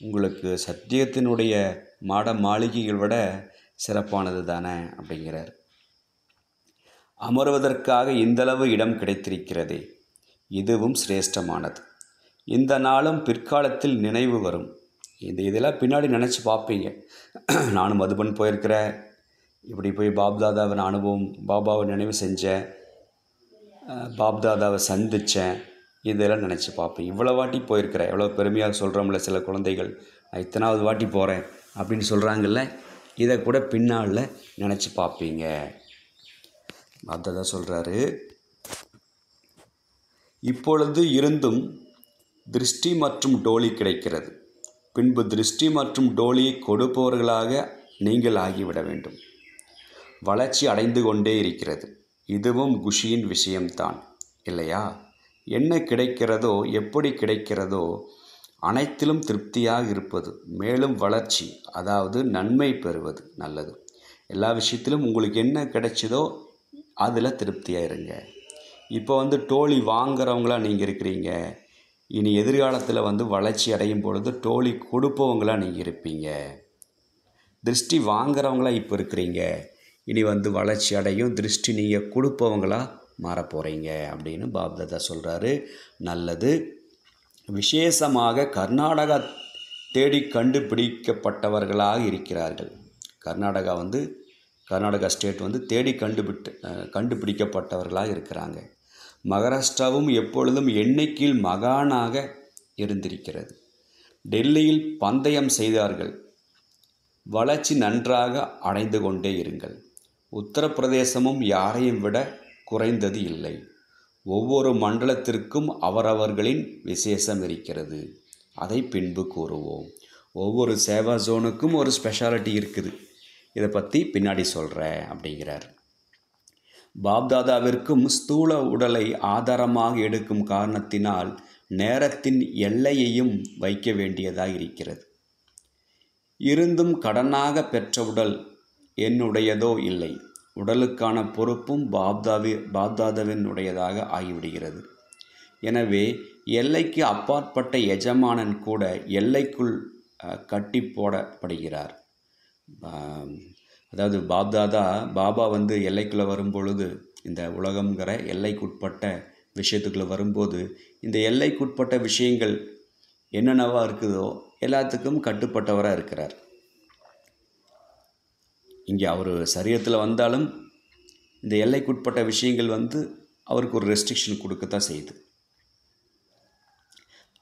உங்களுக்கு சத்தியத்தினுடைய மாட மாளிகைகள் விட சிறப்பானது தானே? அப்படிங்கிறார். அமர்வதற்காக இந்தளவு இடம் கிடைத்திருக்கிறதே இதுவும் சிரேஷ்டமானது. இந்த நாளும் பிற்காலத்தில் நினைவு வரும். இந்த இதெல்லாம் பின்னாடி நினச்சி பார்ப்பீங்க. நானும் மதுபன் போயிருக்கிறேன் இப்படி போய் பாப்தாதாவை நான் அனுபவம் பாபாவை நினைவு செஞ்சேன். பாப்தாதாவை சந்தித்தேன் இதெல்லாம் நினச்சி பார்ப்பேன். இவ்வளோ வாட்டி போயிருக்கிறேன். எவ்வளோ பெருமையாக சொல்கிறோம்ல சில குழந்தைகள். நான் இத்தனாவது வாட்டி போகிறேன் அப்படின்னு சொல்கிறாங்கல்ல இதை கூட பின்னால் நினச்சி பார்ப்பீங்க. பாப்தாதா சொல்கிறாரு இப்பொழுது இருந்தும் திருஷ்டி மற்றும் டோலி கிடைக்கிறது. பின்பு திருஷ்டி மற்றும் டோலியை கொடுப்பவர்களாக நீங்கள் ஆகிவிட வேண்டும். வளர்ச்சி அடைந்து கொண்டே இருக்கிறது. இதுவும் குஷியின் விஷயம்தான் இல்லையா? என்ன கிடைக்கிறதோ எப்படி கிடைக்கிறதோ அனைத்திலும் திருப்தியாக இருப்பது மேலும் வளர்ச்சி அதாவது நன்மை பெறுவது நல்லது. எல்லா விஷயத்திலும் உங்களுக்கு என்ன கிடைச்சதோ அதில் திருப்தியாக இருங்க. இப்போ வந்து டோலி வாங்குறவங்களா நீங்கள் இருக்கிறீங்க. இனி எதிர்காலத்தில் வந்து வளர்ச்சி அடையும் பொழுது டோலி கொடுப்பவங்களா நீங்கள் இருப்பீங்க. திருஷ்டி வாங்குறவங்களா இப்போ இருக்கிறீங்க. இனி வந்து வளர்ச்சி அடையும் திருஷ்டி நீங்கள் கொடுப்பவங்களாக மாறப் போகிறீங்க அப்படின்னு பாப்தாதா சொல்கிறாரு நல்லது. விசேஷமாக கர்நாடகா தேடி கண்டுபிடிக்கப்பட்டவர்களாக இருக்கிறார்கள். கர்நாடகா வந்து கர்நாடகா ஸ்டேட் வந்து தேடி கண்டுபிட்டு கண்டுபிடிக்கப்பட்டவர்களாக இருக்கிறாங்க. மகாராஷ்டிராவும் எப்பொழுதும் எண்ணிக்கையில் மகானாக இருந்திருக்கிறது. டெல்லியில் பந்தயம் செய்தார்கள். வளர்ச்சி நன்றாக அடைந்து கொண்டே இருங்கள். உத்தரப்பிரதேசமும் யாரையும் விட குறைந்தது இல்லை. ஒவ்வொரு மண்டலத்திற்கும் அவரவர்களின் விசேஷம் இருக்கிறது. அதை பின்பு கூறுவோம். ஒவ்வொரு சேவா ஜோனுக்கும் ஒரு ஸ்பெஷாலிட்டி இருக்குது. இதை பற்றி பின்னாடி சொல்கிறேன் அப்படிங்கிறார். பாப்தாதாவிற்கும் ஸ்தூல உடலை ஆதாரமாக எடுக்கும் காரணத்தினால் நேரத்தின் எல்லையையும் வைக்க வேண்டியதாக இருக்கிறது. இருந்தும் கடனாக பெற்ற உடல் என்னுடையதோ இல்லை. உடலுக்கான பொறுப்பும் பாப்தாவி பாப்தாதாவினுடையதாக ஆகிவிடுகிறது. எனவே எல்லைக்கு அப்பாற்பட்ட எஜமானன் கூட எல்லைக்குள் கட்டி போடப்படுகிறார் அதாவது பாப்தாதா பாபா வந்து எல்லைக்குள்ளே வரும்பொழுது இந்த உலகங்கிற எல்லைக்குட்பட்ட விஷயத்துக்குள்ளே வரும்போது இந்த எல்லைக்குட்பட்ட விஷயங்கள் என்னென்னவா இருக்குதோ எல்லாத்துக்கும் கட்டுப்பட்டவராக இருக்கிறார். இங்கே அவர் சரீரத்தில் வந்தாலும் இந்த எல்லைக்குட்பட்ட விஷயங்கள் வந்து அவருக்கு ஒரு ரெஸ்ட்ரிக்ஷன் கொடுக்கத்தான் செய்யுது.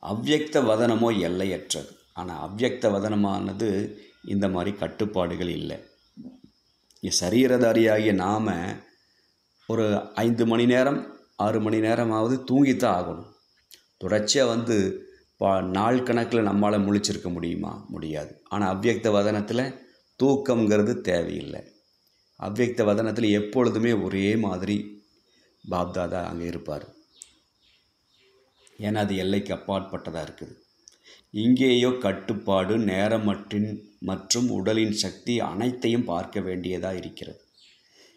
அவ்யக்த வதனமோ எல்லையற்றது. ஆனால் அவ்யக்த வதனமானது இந்த மாதிரி கட்டுப்பாடுகள் இல்லை. இங்கே சரீரதாரியாகிய நாம் ஒரு ஐந்து மணி நேரம் ஆறு மணி நேரமாவது தூங்கித்தான் ஆகணும். தொடர்ச்சியாக வந்து பா நாள் கணக்கில் நம்மளால் முழிச்சிருக்க முடியுமா? முடியாது. ஆனால் அவ்யக்த வதனத்தில் தூக்கங்கிறது தேவையில்லை. அவ்வக்த வதனத்தில் எப்பொழுதுமே ஒரே மாதிரி பாப்தாதா அங்கே இருப்பார். ஏன்னா அது எல்லைக்கு அப்பாற்பட்டதாக இருக்குது. இங்கேயோ கட்டுப்பாடு நேரமற்றின் மற்றும் உடலின் சக்தி அனைத்தையும் பார்க்க வேண்டியதாக இருக்கிறது.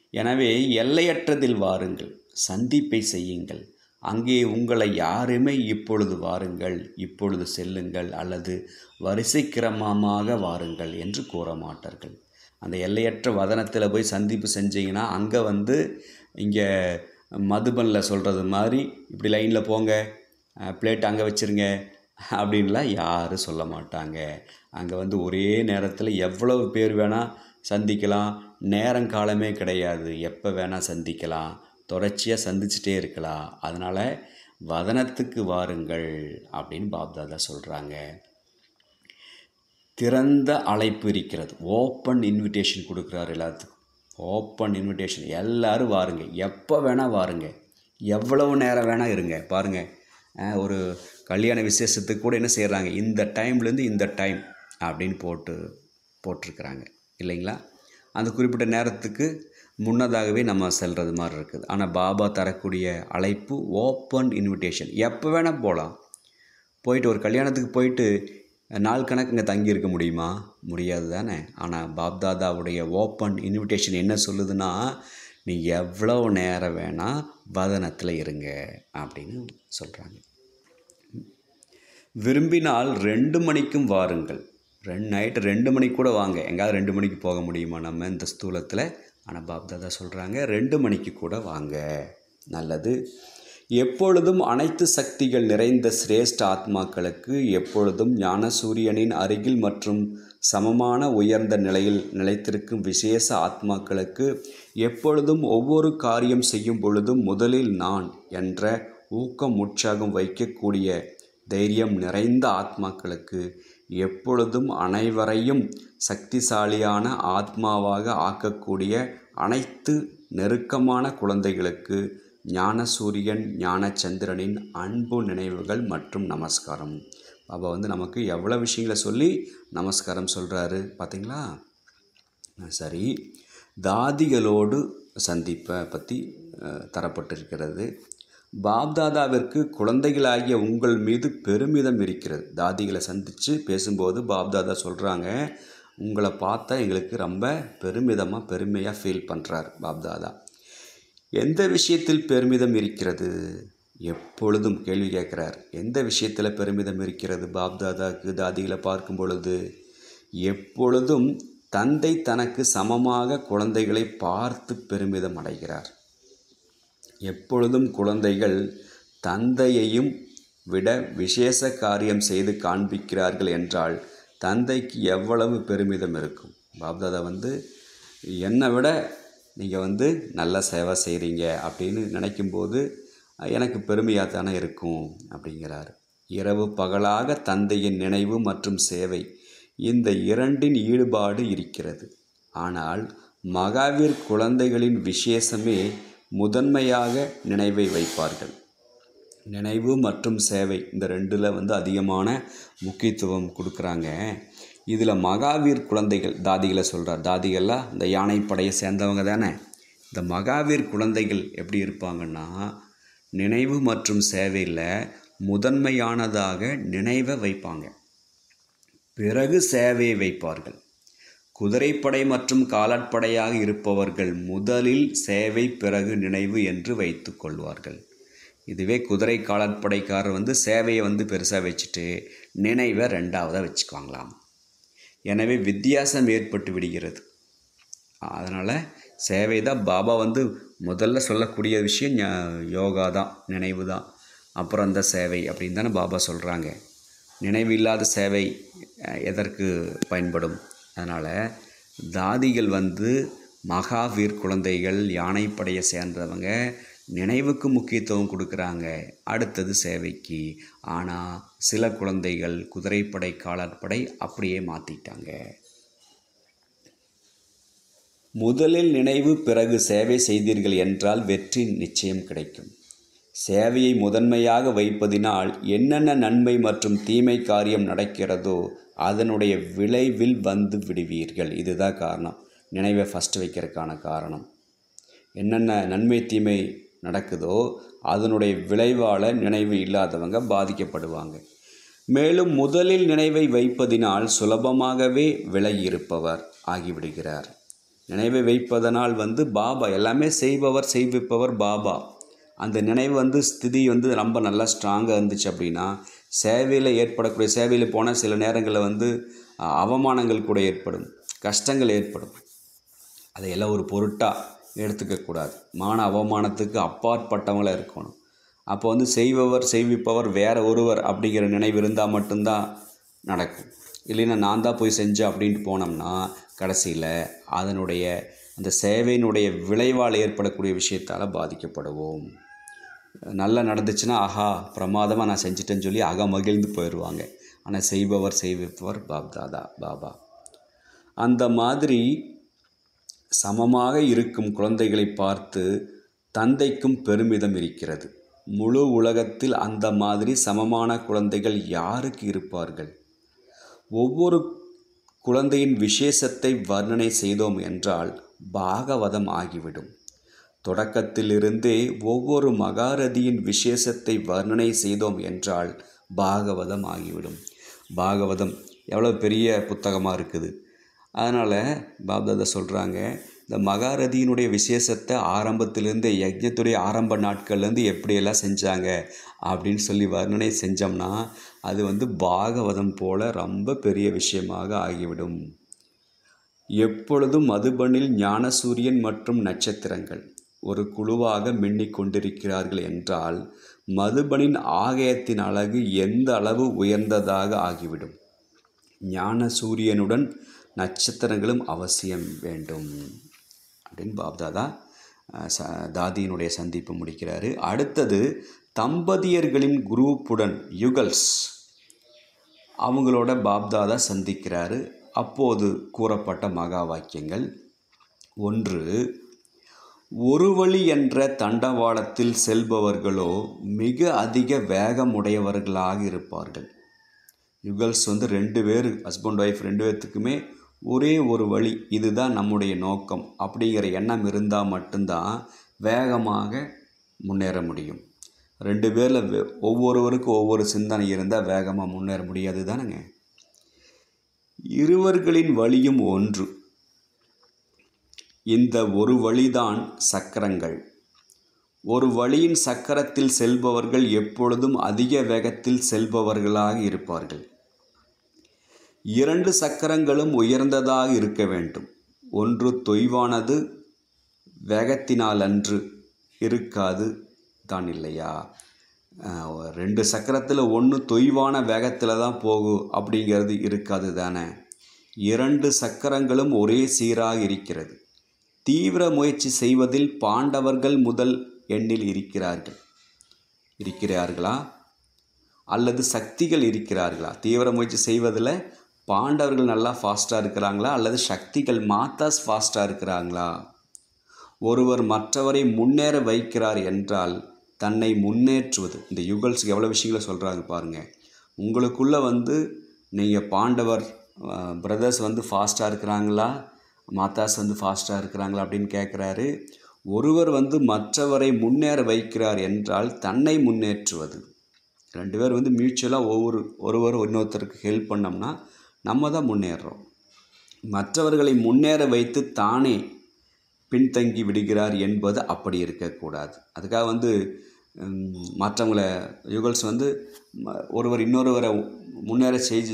எனவே எல்லையற்றதில் வாருங்கள் சந்திப்பை செய்யுங்கள். அங்கே உங்களை யாருமே இப்பொழுது வாருங்கள் இப்பொழுது செல்லுங்கள் அல்லது வரிசை கிரமமாக வாருங்கள் என்று கூற மாட்டார்கள் அந்த எல்லையற்ற வதனத்தில் போய் சந்திப்பு செஞ்சீங்கன்னா அங்கே வந்து இங்கே மதுபனில் சொல்கிறது மாதிரி இப்படி லைனில் போங்க பிளேட் அங்கே வச்சுருங்க அப்படின்லாம் யாரும் சொல்ல மாட்டாங்க. அங்கே வந்து ஒரே நேரத்தில் எவ்வளவு பேர் வேணால் சந்திக்கலாம். நேரம் காலமே கிடையாது. எப்போ வேணால் சந்திக்கலாம். தொடர்ச்சியாக சந்திச்சுட்டே இருக்கலாம். அதனால் வதனத்துக்கு வாருங்கள் அப்படின்னு பாப்தாதா சொல்கிறாங்க திறந்த அழைப்பு இருக்கிறது. ஓப்பன் இன்விடேஷன் கொடுக்குறாரு எல்லாத்துக்கும். ஓப்பன் இன்விடேஷன் எல்லோரும் வாருங்க. எப்போ வேணால் வாருங்க. எவ்வளவு நேரம் வேணால் இருங்க. பாருங்கள் ஒரு கல்யாண விசேஷத்துக்கு கூட என்ன செய்கிறாங்க இந்த டைம்லேருந்து இந்த டைம் அப்படின்னு போட்டு போட்டிருக்கிறாங்க. இல்லைங்களா? அந்த குறிப்பிட்ட நேரத்துக்கு முன்னதாகவே நம்ம செல்கிறது மாதிரி இருக்குது. ஆனால் பாபா தரக்கூடிய அழைப்பு ஓப்பன் இன்விடேஷன் எப்போ வேணால் போகலாம் போயிட்டு ஒரு கல்யாணத்துக்கு போயிட்டு நாள் கணக்கு இங்கே தங்கியிருக்க முடியுமா? முடியாது தானே. ஆனால் பாப்தாதாவுடைய ஓப்பன் இன்விடேஷன் என்ன சொல்லுதுன்னா நீ எவ்வளோ நேரம் வேணால் வதனத்தில் இருங்க அப்படின்னு சொல்கிறாங்க விரும்பினால் ரெண்டு மணிக்கும் வாருங்கள். ரெண்டு நைட்டு ரெண்டு மணிக்கு கூட வாங்க. எங்கேயாவது ரெண்டு மணிக்கு போக முடியுமா நம்ம இந்த ஸ்தூலத்தில்? ஆனால் பாப்தாதா சொல்கிறாங்க ரெண்டு மணிக்கு கூட வாங்க. நல்லது. எப்பொழுதும் அனைத்து சக்திகள் நிறைந்த சிரேஷ்ட ஆத்மாக்களுக்கு எப்பொழுதும் ஞானசூரியனின் அருகில் மற்றும் சமமான உயர்ந்த நிலையில் நிலைத்திருக்கும் விசேஷ ஆத்மாக்களுக்கு எப்பொழுதும் ஒவ்வொரு காரியம் செய்யும் பொழுதும் முதலில் நான் என்ற ஊக்கம் உற்சாகம் வைக்கக்கூடிய தைரியம் நிறைந்த ஆத்மாக்களுக்கு எப்பொழுதும் அனைவரையும் சக்திசாலியான ஆத்மாவாக ஆக்கக்கூடிய அனைத்து நெருக்கமான குழந்தைகளுக்கு ஞானசூரியன் ஞானச்சந்திரனின் அன்பு நினைவுகள் மற்றும் நமஸ்காரம். பாபா வந்து நமக்கு எவ்வளோ விஷயங்களை சொல்லி நமஸ்காரம் சொல்கிறாரு பார்த்தீங்களா சரி. தாதிகளோடு சந்திப்பை பற்றி தரப்பட்டிருக்கிறது. பாப்தாதாவிற்கு குழந்தைகளாகிய உங்கள் மீது பெருமிதம் இருக்கிறது. தாதிகளை சந்தித்து பேசும்போது பாப்தாதா சொல்கிறாங்க உங்களை பார்த்தா எங்களுக்கு ரொம்ப பெருமிதமாக பெருமையாக ஃபீல் பண்ணுறார் பாப்தாதா எந்த விஷயத்தில் பெருமிதம் இருக்கிறது? எப்பொழுதும் கேள்வி கேட்குறார். எந்த விஷயத்தில் பெருமிதம் இருக்கிறது பாப்தாதாக்கு தாதிகளை பார்க்கும் பொழுது எப்பொழுதும் தந்தை தனக்கு சமமாக குழந்தைகளை பார்த்து பெருமிதம் அடைகிறார். எப்பொழுதும் குழந்தைகள் தந்தையையும் விட விசேஷ காரியம் செய்து காண்பிக்கிறார்கள் என்றால் தந்தைக்கு எவ்வளவு பெருமிதம் இருக்கும்? பாப்தாதா வந்து என்னை விட நீங்கள் வந்து நல்ல சேவை செய்கிறீங்க அப்படின்னு நினைக்கும்போது எனக்கு பெருமையாக தானே இருக்கும்? அப்படிங்கிறார். இரவு பகலாக தந்தையின் நினைவு மற்றும் சேவை இந்த இரண்டின் ஈடுபாடு இருக்கிறது. ஆனால் மகாவீர் குழந்தைகளின் விசேஷமே முதன்மையாக நினைவை வைப்பார்கள். நினைவு மற்றும் சேவை இந்த ரெண்டில் வந்து அதிகமான முக்கியத்துவம் கொடுக்குறாங்க. இதில் மகாவீர் குழந்தைகள் தாதிகளை சொல்கிறார் தாதிகள்லாம் இந்த யானைப்படையை சேர்ந்தவங்க தானே. இந்த மகாவீர் குழந்தைகள் எப்படி இருப்பாங்கன்னா நினைவு மற்றும் சேவையில் முதன்மையானதாக நினைவை வைப்பாங்க. பிறகு சேவையை வைப்பார்கள். குதிரைப்படை மற்றும் காலாட்படையாக இருப்பவர்கள் முதலில் சேவை பிறகு நினைவு என்று வைத்துக்கொள்வார்கள் இதுவே குதிரை காலாட்படைக்காரர் வந்து சேவையை வந்து பெருசாக வச்சுட்டு நினைவை ரெண்டாவதாக வச்சுக்குவாங்களாம். எனவே வித்தியாசம் ஏற்பட்டு விடுகிறது. அதனால் சேவை தான் பாபா வந்து முதல்ல சொல்லக்கூடிய விஷயம் யோகா தான் நினைவு தான். அப்புறம் அந்த சேவை அப்படின்னு தானே பாபா சொல்கிறாங்க நினைவு இல்லாத சேவை எதற்கு பயன்படும்? அதனால் தாதிகள் வந்து மகாவீர் குழந்தைகள் யானைப்படையை சேர்ந்தவங்க நினைவுக்கு முக்கியத்துவம் கொடுக்குறாங்க. அடுத்தது சேவைக்கு. ஆனால் சில குழந்தைகள் குதிரைப்படை காலாட்படை அப்படியே மாற்றிட்டாங்க முதலில் நினைவு பிறகு சேவை செய்தீர்கள் என்றால் வெற்றி நிச்சயம் கிடைக்கும். சேவையை முதன்மையாக வைப்பதினால் என்னென்ன நன்மை மற்றும் தீமை காரியம் நடக்கிறதோ அதனுடைய விளைவில் வந்து விடுவீர்கள். இதுதான் காரணம். நினைவை ஃபஸ்ட்டு வைக்கிறதுக்கான காரணம். என்னென்ன நன்மை தீமை நடக்குதோ அதனுடைய விளைவால் நினைவு இல்லாதவங்க பாதிக்கப்படுவாங்க. மேலும் முதலில் நினைவை வைப்பதினால் சுலபமாகவே விலகியிருப்பவர் ஆகிவிடுகிறார். நினைவை வைப்பதனால் வந்து பாபா எல்லாமே செய்பவர் செய்விப்பவர் பாபா. அந்த நினைவு வந்து ஸ்திதி வந்து ரொம்ப நல்லா ஸ்ட்ராங்காக இருந்துச்சு அப்படின்னா சேவையில் ஏற்படக்கூடிய சேவையில் போனால் சில நேரங்களில் வந்து அவமானங்கள் கூட ஏற்படும் கஷ்டங்கள் ஏற்படும். அதையெல்லாம் ஒரு பொருட்டாக எடுத்துக்கக்கூடாது மான அவமானத்துக்கு அப்பாற்பட்டவங்களாக இருக்கணும். அப்போ வந்து செய்பவர் செய்விப்பவர் வேறு ஒருவர் அப்படிங்கிற நினைவு இருந்தால் மட்டும்தான் நடக்கும். இல்லைன்னா நான் தான் போய் செஞ்சேன் அப்படின்ட்டு போனோம்னா கடைசியில் அதனுடைய அந்த சேவையினுடைய விளைவால் ஏற்படக்கூடிய விஷயத்தால் பாதிக்கப்படுவோம். நல்லா நடந்துச்சுன்னா ஆஹா பிரமாதமாக நான் செஞ்சிட்டேன்னு சொல்லி அக மகிழ்ந்து போயிடுவாங்க ஆனால் செய்பவர் செய்விப்பவர் பாப்தாதா பாபா. அந்த மாதிரி சமமாக இருக்கும் குழந்தைகளை பார்த்து தந்தைக்கும் பெருமிதம் இருக்கிறது. முழு உலகத்தில் அந்த மாதிரி சமமான குழந்தைகள் யாருக்கு இருப்பார்கள்? ஒவ்வொரு குழந்தையின் விசேஷத்தை வர்ணனை செய்தோம் என்றால் பாகவதம் ஆகிவிடும். தொடக்கத்திலிருந்தே ஒவ்வொரு மகாரதியின் விசேஷத்தை வர்ணனை செய்தோம் என்றால் பாகவதம் ஆகிவிடும். பாகவதம் எவ்வளோ பெரிய புத்தகமாக இருக்குது? அதனால் பாப்தாதா சொல்கிறாங்க இந்த மகாரதியினுடைய விசேஷத்தை ஆரம்பத்திலேருந்து யஜ்ஞத்துடைய ஆரம்ப நாட்கள்லேருந்து எப்படியெல்லாம் செஞ்சாங்க அப்படின்னு சொல்லி வர்ணனை செஞ்சோம்னா அது வந்து பாகவதம் போல ரொம்ப பெரிய விஷயமாக ஆகிவிடும். எப்பொழுதும் மதுபனில் ஞானசூரியன் மற்றும் நட்சத்திரங்கள் ஒரு குழுவாக மின்னிக் கொண்டிருக்கிறார்கள் என்றால் மதுபனின் ஆகயத்தின் அழகு எந்த அளவு உயர்ந்ததாக ஆகிவிடும்? ஞான சூரியனுடன் நட்சத்திரங்களும் அவசியம் வேண்டும். அப்படின்னு பாப்தாதா ச தாதியினுடைய சந்திப்பு முடிக்கிறாரு. அடுத்தது தம்பதியர்களின் குரூப்புடன் யுகல்ஸ் அவங்களோட பாப்தாதா சந்திக்கிறாரு. அப்போது கூறப்பட்ட மகா வாக்கியங்கள். ஒன்று ஒரு வழி என்ற தண்டவாளத்தில் செல்பவர்களோ மிக அதிக வேகமுடையவர்களாக இருப்பார்கள். யுகல்ஸ் வந்து ரெண்டு பேர் ஹஸ்பண்ட் ஒய்ஃப் ரெண்டு பேர்த்துக்குமே ஒரே ஒரு வழி இதுதான் நம்முடைய நோக்கம். அப்படிங்கிற எண்ணம் இருந்தால் மட்டும்தான் வேகமாக முன்னேற முடியும். ரெண்டு பேரில் வே- ஒவ்வொருவருக்கும் ஒவ்வொரு சிந்தனை இருந்தால் வேகமாக முன்னேற முடியாது தானேங்க? இருவர்களின் வழியும் ஒன்று. இந்த ஒரு வழிதான் சக்கரங்கள். ஒரு வழியின் சக்கரத்தில் செல்பவர்கள் எப்பொழுதும் அதிக வேகத்தில் செல்பவர்களாக இருப்பார்கள். இரண்டு சக்கரங்களும் உயர்ந்ததாக இருக்க வேண்டும். ஒன்று தொய்வானது வேகத்தினால் அன்று இருக்காது தான் இல்லையா? ரெண்டு சக்கரத்தில் ஒன்று தொய்வான வேகத்தில் தான் போகும் அப்படிங்கிறது இருக்காது தானே? இரண்டு சக்கரங்களும் ஒரே சீராக இருக்கிறது. தீவிர முயற்சி செய்வதில் பாண்டவர்கள் முதல் எண்ணில் இருக்கிறார்கள். இருக்கிறார்களா? அல்லது சக்திகள் இருக்கிறார்களா? தீவிர முயற்சி செய்வதில் பாண்டவர்கள் நல்லா ஃபாஸ்ட்டாக இருக்கிறாங்களா? அல்லது சக்திகள் மாத்தாஸ் ஃபாஸ்ட்டாக இருக்கிறாங்களா? ஒருவர் மற்றவரை முன்னேற வைக்கிறார் என்றால் தன்னை முன்னேற்றுவது. இந்த யுகல்ஸ் எவ்வளோ விஷயங்களை சொல்கிறாங்க பாருங்கள் உங்களுக்குள்ளே வந்து நீங்கள் பாண்டவர் பிரதர்ஸ் வந்து ஃபாஸ்ட்டாக இருக்கிறாங்களா? மாதாஸ் வந்து ஃபாஸ்ட்டாக இருக்கிறாங்களா அப்படின்னு கேட்குறாரு ஒருவர் வந்து மற்றவரை முன்னேற வைக்கிறார் என்றால் தன்னை முன்னேற்றுவது. ரெண்டு பேர் வந்து மியூச்சுவலாக ஒவ்வொரு ஒருவர் இன்னொருத்தருக்கு ஹெல்ப் பண்ணோம்னா நம்ம தான் முன்னேறுறோம் மற்றவர்களை முன்னேற வைத்து தானே பின்தங்கி விடுகிறார் என்பது அப்படி இருக்கக்கூடாது. அதுக்காக வந்து மற்றவங்களை யுகல்ஸ் வந்து ம- ஒருவர் இன்னொருவரை முன்னேற செய்து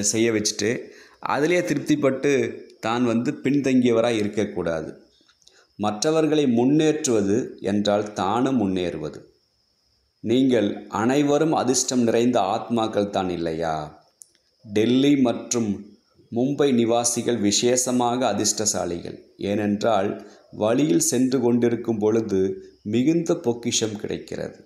செய்ய வச்சுட்டு அதிலே திருப்திப்பட்டு தான் வந்து பின்தங்கியவராக இருக்கக்கூடாது. மற்றவர்களை முன்னேற்றுவது என்றால் தானும் முன்னேறுவது. நீங்கள் அனைவரும் அதிர்ஷ்டம் நிறைந்த ஆத்மாக்கள் தான் இல்லையா? டெல்லி மற்றும் மும்பை நிவாசிகள் விசேஷமாக அதிர்ஷ்டசாலிகள். ஏனென்றால் வழியில் சென்று கொண்டிருக்கும் பொழுது மிகுந்த பொக்கிஷம் கிடைக்கிறது.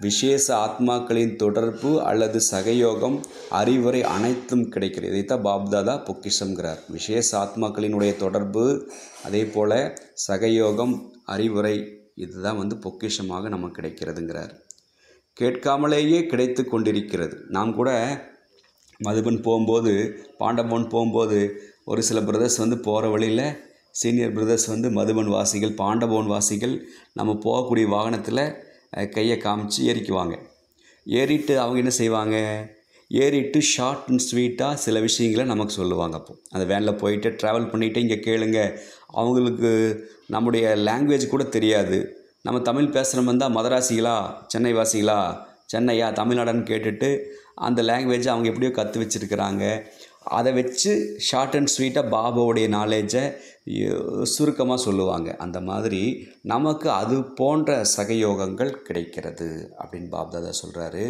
விசேஷ ஆத்மாக்களின் தொடர்பு அல்லது சகயோகம் அறிவுரை அனைத்தும் கிடைக்கிறது. இதைத்தான் பாப்தாதா பொக்கிஷங்கிறார் விசேஷ ஆத்மாக்களினுடைய தொடர்பு அதே போல் சகயோகம் அறிவுரை இதுதான் வந்து பொக்கிஷமாக நமக்கு கிடைக்கிறதுங்கிறார். கேட்காமலேயே கிடைத்து கொண்டிருக்கிறது. நாம் கூட மதுபன் போகும்போது பாண்டவன் போகும்போது ஒரு சில பிரதர்ஸ் வந்து போகிற வழியில் சீனியர் பிரதர்ஸ் வந்து மதுபன் வாசிகள் பாண்டபவன் வாசிகள் நம்ம போகக்கூடிய வாகனத்தில் கையை காமிச்சு ஏறிக்குவாங்க. ஏறிட்டு அவங்க என்ன செய்வாங்க? ஏறிட்டு ஷார்ட் அண்ட் ஸ்வீட்டாக சில விஷயங்களை நமக்கு சொல்லுவாங்க அப்போ. அந்த வேனில் போயிட்டு ட்ராவல் பண்ணிவிட்டு இங்கே கேளுங்க. அவங்களுக்கு நம்முடைய லாங்குவேஜ் கூட தெரியாது. நம்ம தமிழ் பேசுகிறோம் வந்தால் மதராசிகளா சென்னை வாசிகளா சென்னையா? தமிழ்நாடுன்னு கேட்டுட்டு அந்த லாங்குவேஜை அவங்க எப்படியோ கற்று வச்சுருக்கிறாங்க. அதை வச்சு ஷார்ட் அண்ட் ஸ்வீட்டாக பாபாவுடைய நாலேஜை சுருக்கமாக சொல்லுவாங்க. அந்த மாதிரி நமக்கு அது போன்ற சகயோகங்கள் கிடைக்கிறது அப்படின்னு பாப்தாதா சொல்கிறாரு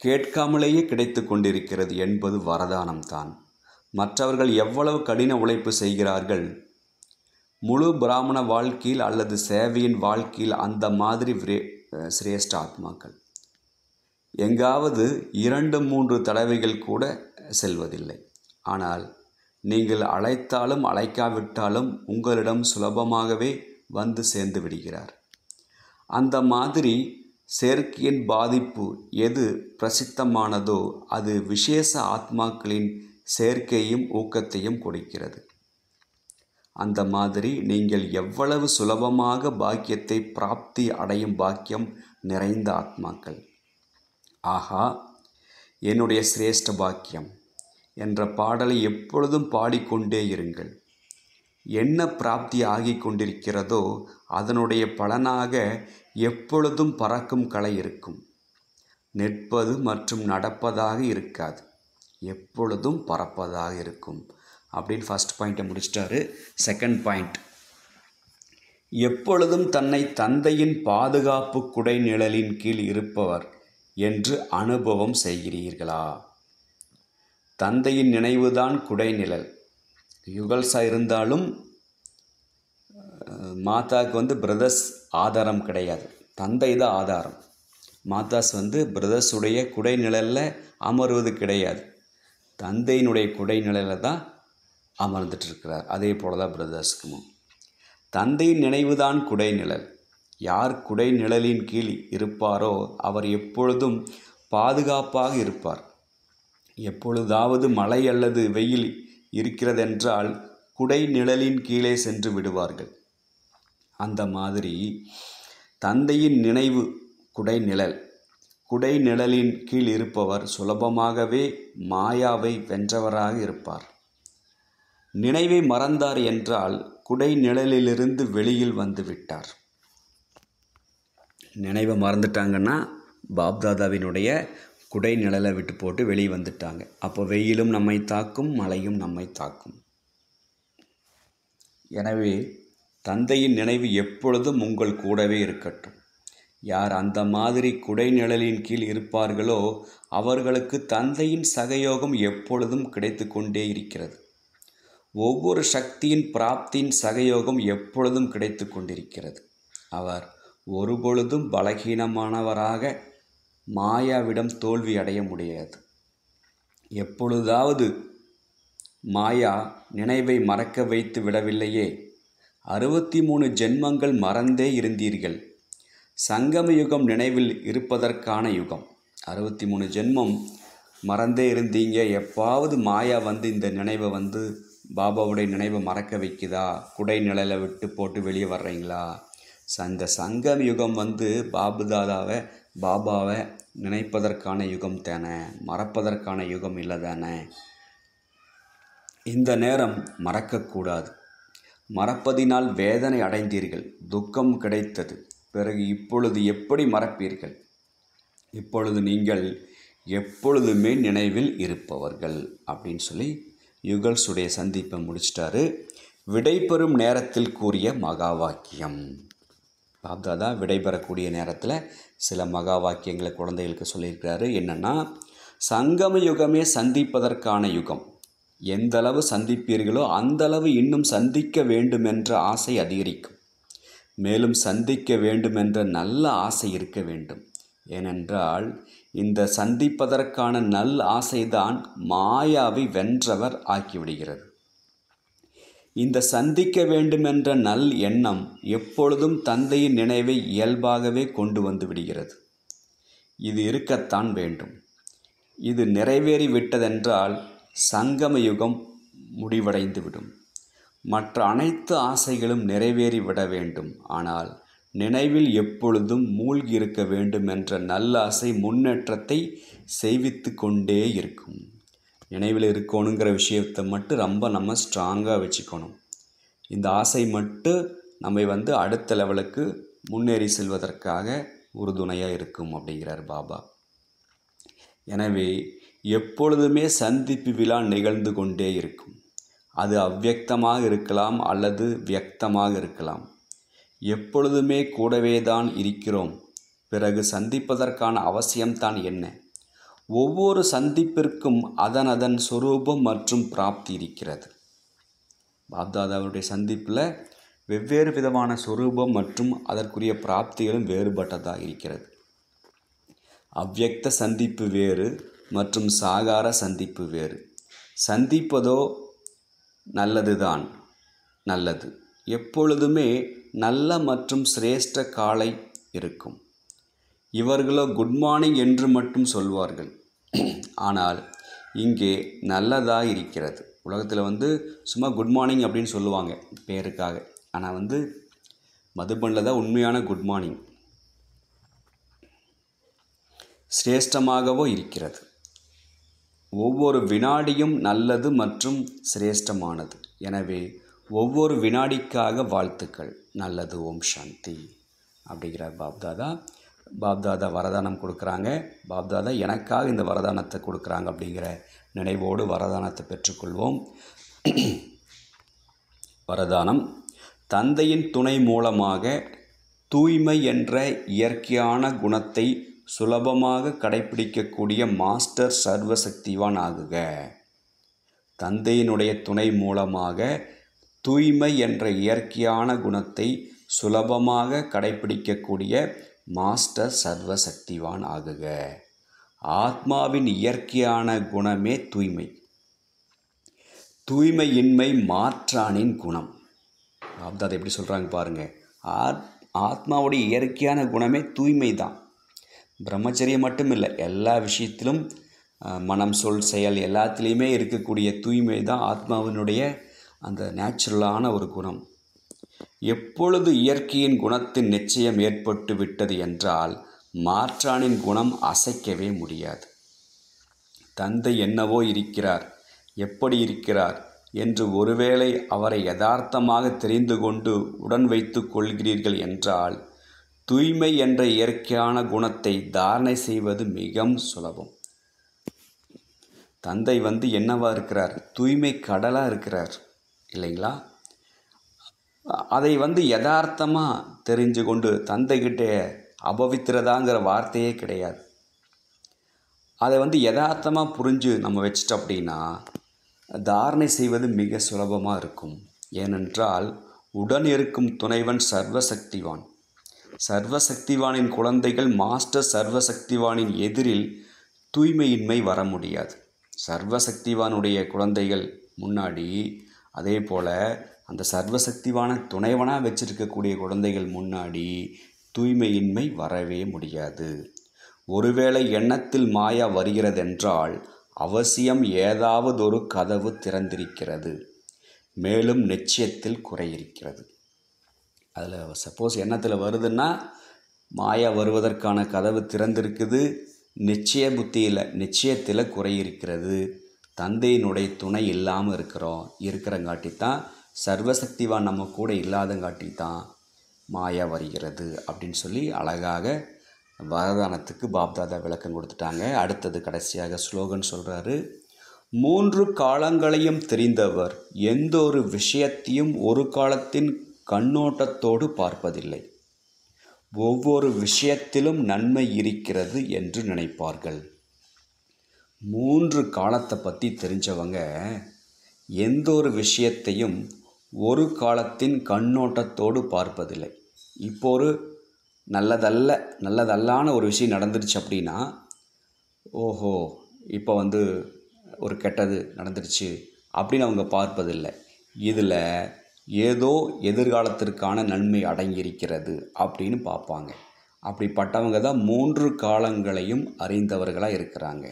கேட்காமலேயே கிடைத்து கொண்டிருக்கிறது என்பது வரதானம் தான். மற்றவர்கள் எவ்வளவு கடின உழைப்பு செய்கிறார்கள். முழு பிராமண வாழ்க்கையில் அல்லது சேவையின் வாழ்க்கையில் அந்த மாதிரி விரே சிரேஷ்ட ஆத்மாக்கள். எங்காவது இரண்டு மூன்று தடவைகள் கூட செல்வதில்லை. ஆனால் நீங்கள் அழைத்தாலும் அழைக்காவிட்டாலும் உங்களிடம் சுலபமாகவே வந்து சேர்ந்து விடுகிறார். அந்த மாதிரி சேர்க்கையின் பாதிப்பு எது பிரசித்தமானதோ அது விசேஷ ஆத்மாக்களின் சேர்க்கையும் ஊக்கத்தையும் கொடுக்கிறது. அந்த மாதிரி நீங்கள் எவ்வளவு சுலபமாக பாக்கியத்தை பிராப்தி அடையும் பாக்கியம் நிறைந்த ஆத்மாக்கள். ஆஹா என்னுடைய சிரேஷ்ட பாக்கியம் என்ற பாடலை எப்பொழுதும் பாடிக்கொண்டே இருங்கள். என்ன பிராப்தி ஆகிக் கொண்டிருக்கிறதோ அதனுடைய பலனாக எப்பொழுதும் பறக்கும் கலை இருக்கும். நிற்பது மற்றும் நடப்பதாக இருக்காது. எப்பொழுதும் பறப்பதாக இருக்கும். அப்படின்னு ஃபஸ்ட் பாயிண்ட்டை முடிச்சிட்டாரு. செகண்ட் பாயிண்ட் எப்பொழுதும் தன்னை தந்தையின் பாதுகாப்பு குடை நிழலின் கீழ் இருப்பவர். என்று அனுபவம் செய்கிறீர்களா? தந்தையின் நினைவுதான் குடைநிழல். யுகல்ஸா இருந்தாலும் மாதாவுக்கு வந்து பிரதர்ஸ் ஆதாரம் கிடையாது. தந்தை தான் ஆதாரம். மாதாஸ் வந்து பிரதர்ஸுடைய குடைநிழலில் அமர்வது கிடையாது. தந்தையினுடைய குடைநிழலில் தான் அமர்ந்துட்டுருக்கிறார் அதே போல தான் பிரதர்ஸ்க்குமும். தந்தையின் நினைவுதான் குடைநிழல். யார் குடைநிழலின் கீழ் இருப்பாரோ அவர் எப்பொழுதும் பாதுகாப்பாக இருப்பார். எப்பொழுதாவது மழை அல்லது வெயில் இருக்கிறதென்றால் குடை நிழலின் கீழே சென்று விடுவார்கள். அந்த மாதிரி தந்தையின் நினைவு குடை நிழல் குடை நிழலின் கீழ் இருப்பவர் சுலபமாகவே மாயாவை வென்றவராக இருப்பார். நினைவை மறந்தார் என்றால் குடை நிழலிலிருந்து வெளியில் வந்து விட்டார். நினைவை மறந்துட்டாங்கன்னா பாப்தாதாவினுடைய குடை நிழலை விட்டு போட்டு வெளியே வந்துட்டாங்க. அப்போ வெயிலும் நம்மை தாக்கும் மழையும் நம்மை தாக்கும். எனவே தந்தையின் நினைவு எப்பொழுதும் உங்கள் கூடவே இருக்கட்டும். யார் அந்த மாதிரி குடை நிழலின் கீழ் இருப்பார்களோ அவர்களுக்கு தந்தையின் சகயோகம் எப்பொழுதும் கிடைத்து கொண்டே இருக்கிறது. ஒவ்வொரு சக்தியின் பிராப்தியின் சகயோகம் எப்பொழுதும் கிடைத்து கொண்டிருக்கிறது. அவர் ஒருபொழுதும் பலகீனமானவராக மாயாவிடம் தோல்வி அடைய முடியாது. எப்பொழுதாவது மாயா நினைவை மறக்க வைத்து விடவில்லையே. அறுபத்தி மூணு ஜென்மங்கள் மறந்தே இருந்தீர்கள். சங்கம யுகம் நினைவில் இருப்பதற்கான யுகம். அறுபத்தி மூணு ஜென்மம் மறந்தே இருந்தீங்க. எப்பாவது மாயா வந்து இந்த நினைவை வந்து பாபாவுடைய நினைவை மறக்க வைக்குதா? குடை நிழலை விட்டு போட்டு வெளியே வர்றீங்களா? அந்த சங்கம் யுகம் வந்து பாபுதாதாவை பாபாவை நினைப்பதற்கான யுகம் தானே மறப்பதற்கான யுகம் இல்லை தானே. இந்த நேரம் மறக்கக்கூடாது. மறப்பதினால் வேதனை அடைந்தீர்கள் துக்கம் கிடைத்தது. பிறகு இப்பொழுது எப்படி மறப்பீர்கள்? இப்பொழுது நீங்கள் எப்பொழுதுமே நினைவில் இருப்பவர்கள் அப்படின்னு சொல்லி யுகல்ஸுடைய சந்திப்பை முடிச்சிட்டாரு. விடைபெறும் நேரத்தில் கூறிய மகா வாக்கியம். பாப்தாதா விடைபெறக்கூடிய நேரத்தில் சில மகா வாக்கியங்களை குழந்தைகளுக்கு சொல்லியிருக்கிறாரு. என்னென்னா சங்கம யுகமே சந்திப்பதற்கான யுகம். எந்தளவு சந்திப்பீர்களோ அந்த அளவு இன்னும் சந்திக்க வேண்டுமென்ற ஆசை அதிகரிக்கும். மேலும் சந்திக்க வேண்டுமென்ற நல்ல ஆசை இருக்க வேண்டும். ஏனென்றால் இந்த சந்திப்பதற்கான நல் ஆசைதான் மாயாவை வென்றவர் ஆக்கிவிடுகிறது. இந்த சந்திக்க வேண்டுமென்ற நல் எண்ணம் எப்பொழுதும் தந்தையின் நினைவை இயல்பாகவே கொண்டு வந்து விடுகிறது. இது இருக்கத்தான் வேண்டும். இது நிறைவேறி விட்டதென்றால் சங்கம யுகம் முடிவடைந்துவிடும் மற்ற அனைத்து ஆசைகளும் நிறைவேறி விட வேண்டும். ஆனால் நினைவில் எப்பொழுதும் மூழ்கி இருக்க வேண்டும் என்ற நல்ல ஆசை முன்னேற்றத்தை செய்வித்து கொண்டே இருக்கும். நினைவில் இருக்கணுங்கிற விஷயத்தை மட்டும் ரொம்ப நம்ம ஸ்ட்ராங்காக வச்சுக்கணும். இந்த ஆசை மட்டும் நம்மை வந்து அடுத்த லெவலுக்கு முன்னேறி செல்வதற்காக உறுதுணையாக இருக்கும் அப்படிங்கிறார் பாபா. எனவே எப்பொழுதுமே சந்திப்பு விழா நிகழ்ந்து கொண்டே இருக்கும். அது அவ்வக்தமாக இருக்கலாம் அல்லது வியக்தமாக இருக்கலாம். எப்பொழுதுமே கூடவே தான் இருக்கிறோம். பிறகு சந்திப்பதற்கான அவசியம்தான் என்ன? ஒவ்வொரு சந்திப்பிற்கும் அதன் அதன் சொரூபம் மற்றும் பிராப்தி இருக்கிறது. பாப்தாதாவுடைய சந்திப்பில் வெவ்வேறு விதமான சொரூபம் மற்றும் அதற்குரிய பிராப்திகளும் வேறுபட்டதாக இருக்கிறது. அவ்வியக்த சந்திப்பு வேறு மற்றும் சாகார சந்திப்பு வேறு. சந்திப்பதோ நல்லதுதான் நல்லது. எப்பொழுதுமே நல்ல மற்றும் சிரேஷ்ட காலை இருக்கும். இவர்களோ குட் மார்னிங் என்று மட்டும் சொல்வார்கள். ஆனால் இங்கே நல்லதாக இருக்கிறது உலகத்தில் வந்து சும்மா குட் மார்னிங் அப்படின்னு சொல்லுவாங்க பேருக்காக. ஆனால் வந்து மதுபனில் தான் உண்மையான குட் மார்னிங் சிரேஷ்டமாகவோ இருக்கிறது. ஒவ்வொரு வினாடியும் நல்லது மற்றும் சிரேஷ்டமானது. எனவே ஒவ்வொரு வினாடிக்காக வாழ்த்துக்கள். நல்லது ஓம் சாந்தி. அப்படிங்கிறார் பாப்தாதா. பாப்தாதா வரதானம் கொடுக்குறாங்க. பாப்தாதா எனக்காக இந்த வரதானத்தை கொடுக்குறாங்க அப்படிங்கிற நினைவோடு வரதானத்தை பெற்றுக்கொள்வோம். வரதானம் தந்தையின் துணை மூலமாக தூய்மை என்ற இயற்கையான குணத்தை சுலபமாக கடைபிடிக்கக்கூடிய மாஸ்டர் சர்வசக்திவான் ஆகுக. தந்தையினுடைய துணை மூலமாக தூய்மை என்ற இயற்கையான குணத்தை சுலபமாக கடைபிடிக்கக்கூடிய மாஸ்டர் சர்வசக்திவான் ஆகுக. ஆத்மாவின் இயற்கையான குணமே தூய்மை. தூய்மையின்மை மாற்றானின் குணம். பாப்தாத் எப்படி சொல்கிறாங்க பாருங்கள் ஆத் ஆத்மாவுடைய இயற்கையான குணமே தூய்மை தான் பிரம்மச்சரியம் மட்டும் இல்லை எல்லா விஷயத்திலும் மனம் சொல் செயல் எல்லாத்துலேயுமே இருக்கக்கூடிய தூய்மை தான் ஆத்மாவினுடைய அந்த நேச்சுரலான ஒரு குணம். எப்பொழுது இயற்கையின் குணத்தின் நிச்சயம் ஏற்பட்டு விட்டது என்றால் மாற்றானின் குணம் அசைக்கவே முடியாது. தந்தை என்னவோ இருக்கிறார் எப்படி இருக்கிறார் என்று ஒருவேளை அவரை யதார்த்தமாக தெரிந்து கொண்டு உடன் வைத்துக் கொள்கிறீர்கள் என்றால் தூய்மை என்ற இயற்கையான குணத்தை தாரணை செய்வது மிகவும் சுலபம். தந்தை வந்து என்னவா இருக்கிறார்? தூய்மை கடலாக இருக்கிறார் இல்லைங்களா? அதை வந்து யதார்த்தமாக தெரிஞ்சு கொண்டு தந்தைக்கிட்டே அபவித்திரதாங்கிற வார்த்தையே கிடையாது. அதை வந்து யதார்த்தமாக புரிஞ்சு நம்ம வச்சிட்டோம் அப்படின்னா தாரணை செய்வது மிக சுலபமாக இருக்கும். ஏனென்றால் உடன் இருக்கும் துணைவன் சர்வசக்திவான். சர்வசக்திவானின் குழந்தைகள் மாஸ்டர் சர்வசக்திவானின் எதிரில் தூய்மையின்மை வர முடியாது. சர்வசக்திவானுடைய குழந்தைகள் முன்னாடி அதே போல் அந்த சர்வசக்திவான துணைவனாக வச்சிருக்கக்கூடிய குழந்தைகள் முன்னாடி தூய்மையின்மை வரவே முடியாது. ஒருவேளை எண்ணத்தில் மாயா வருகிறதென்றால் அவசியம் ஏதாவது ஒரு கதவு திறந்திருக்கிறது. மேலும் நிச்சயத்தில் குறையிருக்கிறது. அதில் சப்போஸ் எண்ணத்தில் வருதுன்னா மாயா வருவதற்கான கதவு திறந்திருக்குது. நிச்சய புத்தியில் நிச்சயத்தில் குறையிருக்கிறது. தந்தையினுடைய துணை இல்லாமல் இருக்கிறோம். இருக்கிறங்காட்டி தான் சர்வசக்திவான் நம்ம கூட இல்லாதங்காட்டி தான் மாயா வருகிறது அப்படின்னு சொல்லி அழகாக வரதானத்துக்கு பாப்தாதா விளக்கம் கொடுத்துட்டாங்க. அடுத்தது கடைசியாக ஸ்லோகன் சொல்கிறாரு மூன்று காலங்களையும் தெரிந்தவர் எந்த ஒரு விஷயத்தையும் ஒரு காலத்தின் கண்ணோட்டத்தோடு பார்ப்பதில்லை. ஒவ்வொரு விஷயத்திலும் நன்மை இருக்கிறது என்று நினைப்பார்கள். மூன்று காலத்தை பற்றி தெரிஞ்சவங்க எந்த ஒரு விஷயத்தையும் ஒரு காலத்தின் கண்ணோட்டத்தோடு பார்ப்பதில்லை. இப்போ ஒரு நல்லதல்ல நல்லதல்லான ஒரு விஷயம் நடந்துருச்சு அப்படின்னா ஓஹோ இப்போ வந்து ஒரு கெட்டது நடந்துருச்சு அப்படின்னு அவங்க பார்ப்பதில்லை. இதில் ஏதோ எதிர்காலத்திற்கான நன்மை அடங்கியிருக்கிறது அப்படின்னு பார்ப்பாங்க. அப்படிப்பட்டவங்க தான் மூன்று காலங்களையும் அறிந்தவர்களாக இருக்கிறாங்க.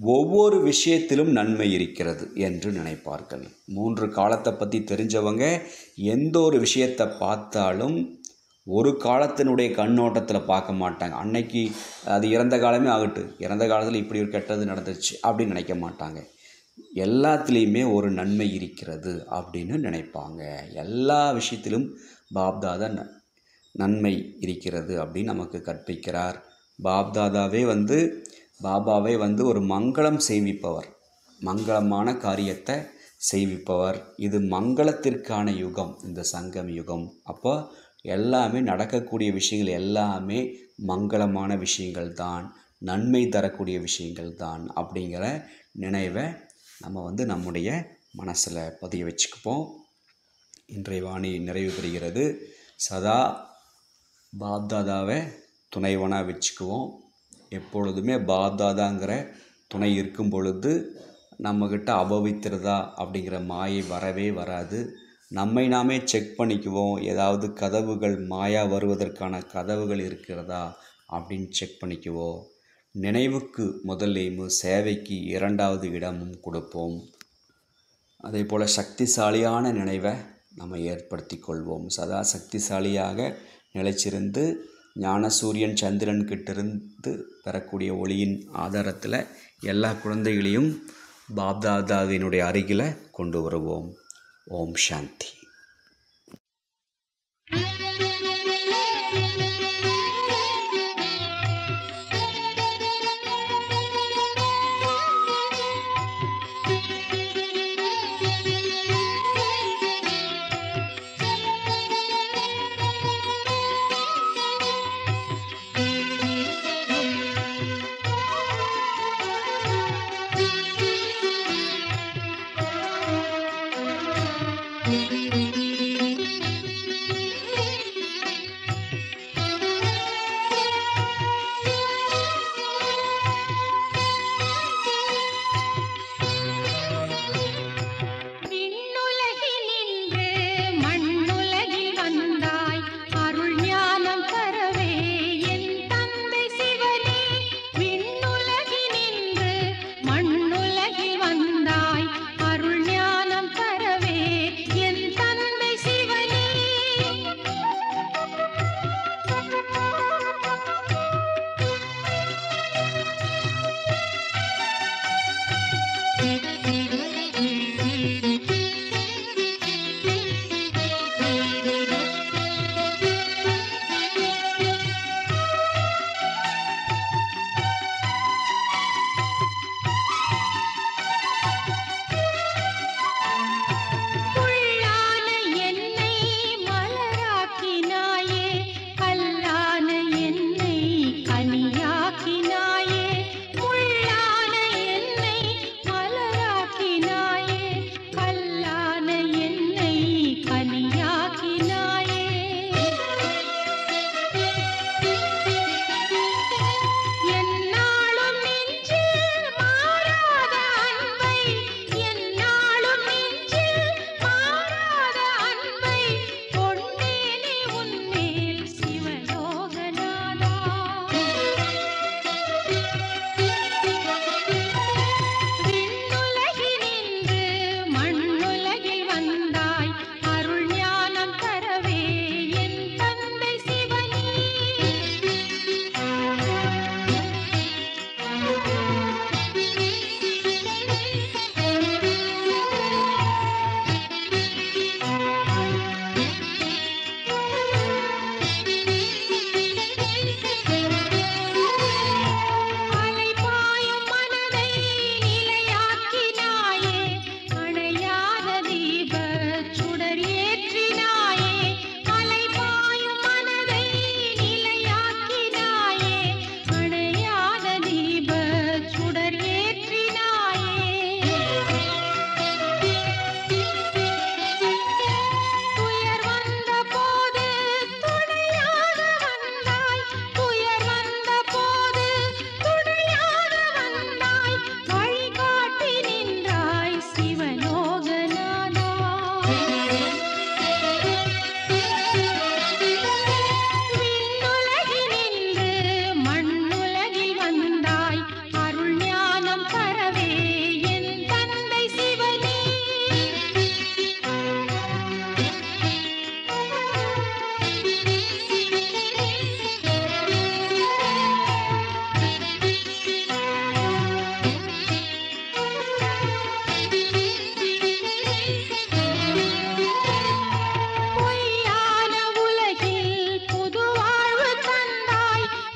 ஒவ்வொரு விஷயத்திலும் நன்மை இருக்கிறது என்று நினைப்பார்கள். மூன்று காலத்தை பற்றி தெரிஞ்சவங்க எந்த ஒரு விஷயத்தை பார்த்தாலும் ஒரு காலத்தினுடைய கண்ணோட்டத்தில் பார்க்க மாட்டாங்க. அன்னைக்கு அது இறந்த காலமே ஆகட்டும். இறந்த காலத்தில் இப்படி ஒரு கெட்டது நடந்துச்சு அப்படின்னு நினைக்க மாட்டாங்க. எல்லாத்துலேயுமே ஒரு நன்மை இருக்கிறது அப்படின்னு நினைப்பாங்க. எல்லா விஷயத்திலும் பாப்தாதா நன்மை இருக்கிறது அப்படின்னு நமக்கு கற்பிக்கிறார். பாப்தாதாவே வந்து பாபாவே வந்து ஒரு மங்களம் செய்விப்பவர் மங்களமான காரியத்தை செய்விப்பவர் இது மங்களத்திற்கான யுகம் இந்த சங்கம் யுகம். அப்போ எல்லாமே நடக்கக்கூடிய விஷயங்கள் எல்லாமே மங்களமான விஷயங்கள் தான் நன்மை தரக்கூடிய விஷயங்கள் தான் அப்படிங்கிற நினைவை நம்ம வந்து நம்முடைய மனசில் பதிய வச்சுக்குப்போம். இன்றைய வாணி நிறைவு பெறுகிறது. சதா பாப்தாதாவை துணைவனாக வச்சுக்குவோம். எப்பொழுதுமே பாப்தாதாங்கிற துணை இருக்கும் பொழுது நம்மக்கிட்ட அபவித்திரதா அப்படிங்கிற மாயை வரவே வராது. நம்மை நாமே செக் பண்ணிக்குவோம். ஏதாவது கதவுகள் மாயா வருவதற்கான கதவுகள் இருக்கிறதா அப்படின்னு செக் பண்ணிக்குவோம். நினைவுக்கு முதல் சேவைக்கு இரண்டாவது இடமும் கொடுப்போம். அதே போல் சக்திசாலியான நினைவை நம்ம ஏற்படுத்தி கொள்வோம். சதா சக்திசாலியாக நிலைச்சிருந்து ஞானசூரியன் சந்திரன் கிட்டிருந்து பெறக்கூடிய ஒளியின் ஆதாரத்தில் எல்லா குழந்தைகளையும் பாப்தாதாவினுடைய அருகில் கொண்டு வருவோம். ஓம் சாந்தி.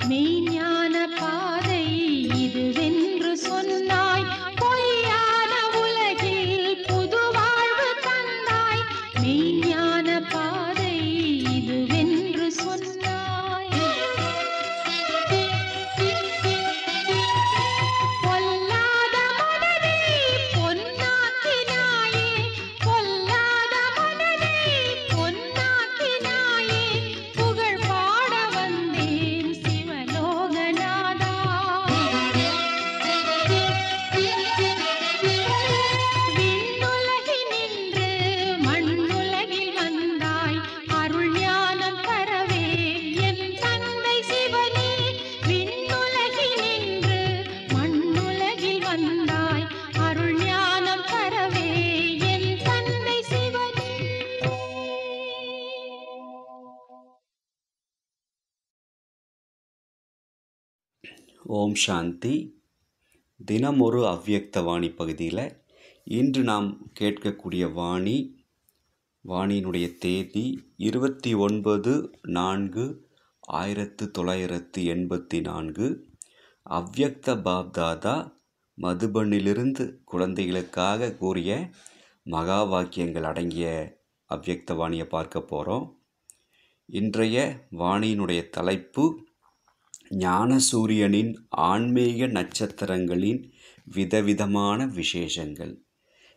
me ஓம் சாந்தி. தினம் ஒரு அவ்வியக்த வாணி பகுதியில் இன்று நாம் கேட்கக்கூடிய வாணி வாணியினுடைய தேதி இருபத்தி ஒன்பது நான்கு ஆயிரத்து தொள்ளாயிரத்து எண்பத்தி நான்கு. அவ்வியக்த பாப்தாதா மதுபனிலிருந்து குழந்தைகளுக்காக கூறிய மகா வாக்கியங்கள் அடங்கிய அவ்வியக்த வாணியை பார்க்க போகிறோம் இன்றைய வாணியினுடைய தலைப்பு ஞானசூரியனின் ஆன்மீக நட்சத்திரங்களின் விதவிதமான விசேஷங்கள்.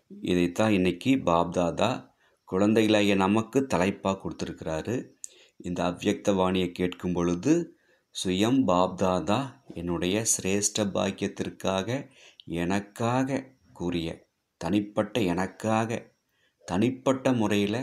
இதைத்தான் இன்றைக்கி பாப்தாதா குழந்தைகளாகிய நமக்கு தலைப்பாக கொடுத்துருக்கிறாரு. இந்த அவ்வியக்த வாணியை கேட்கும் பொழுது சுயம் பாப்தாதா என்னுடைய சிரேஷ்ட பாக்கியத்திற்காக எனக்காக கூறிய தனிப்பட்ட எனக்காக தனிப்பட்ட முறையில்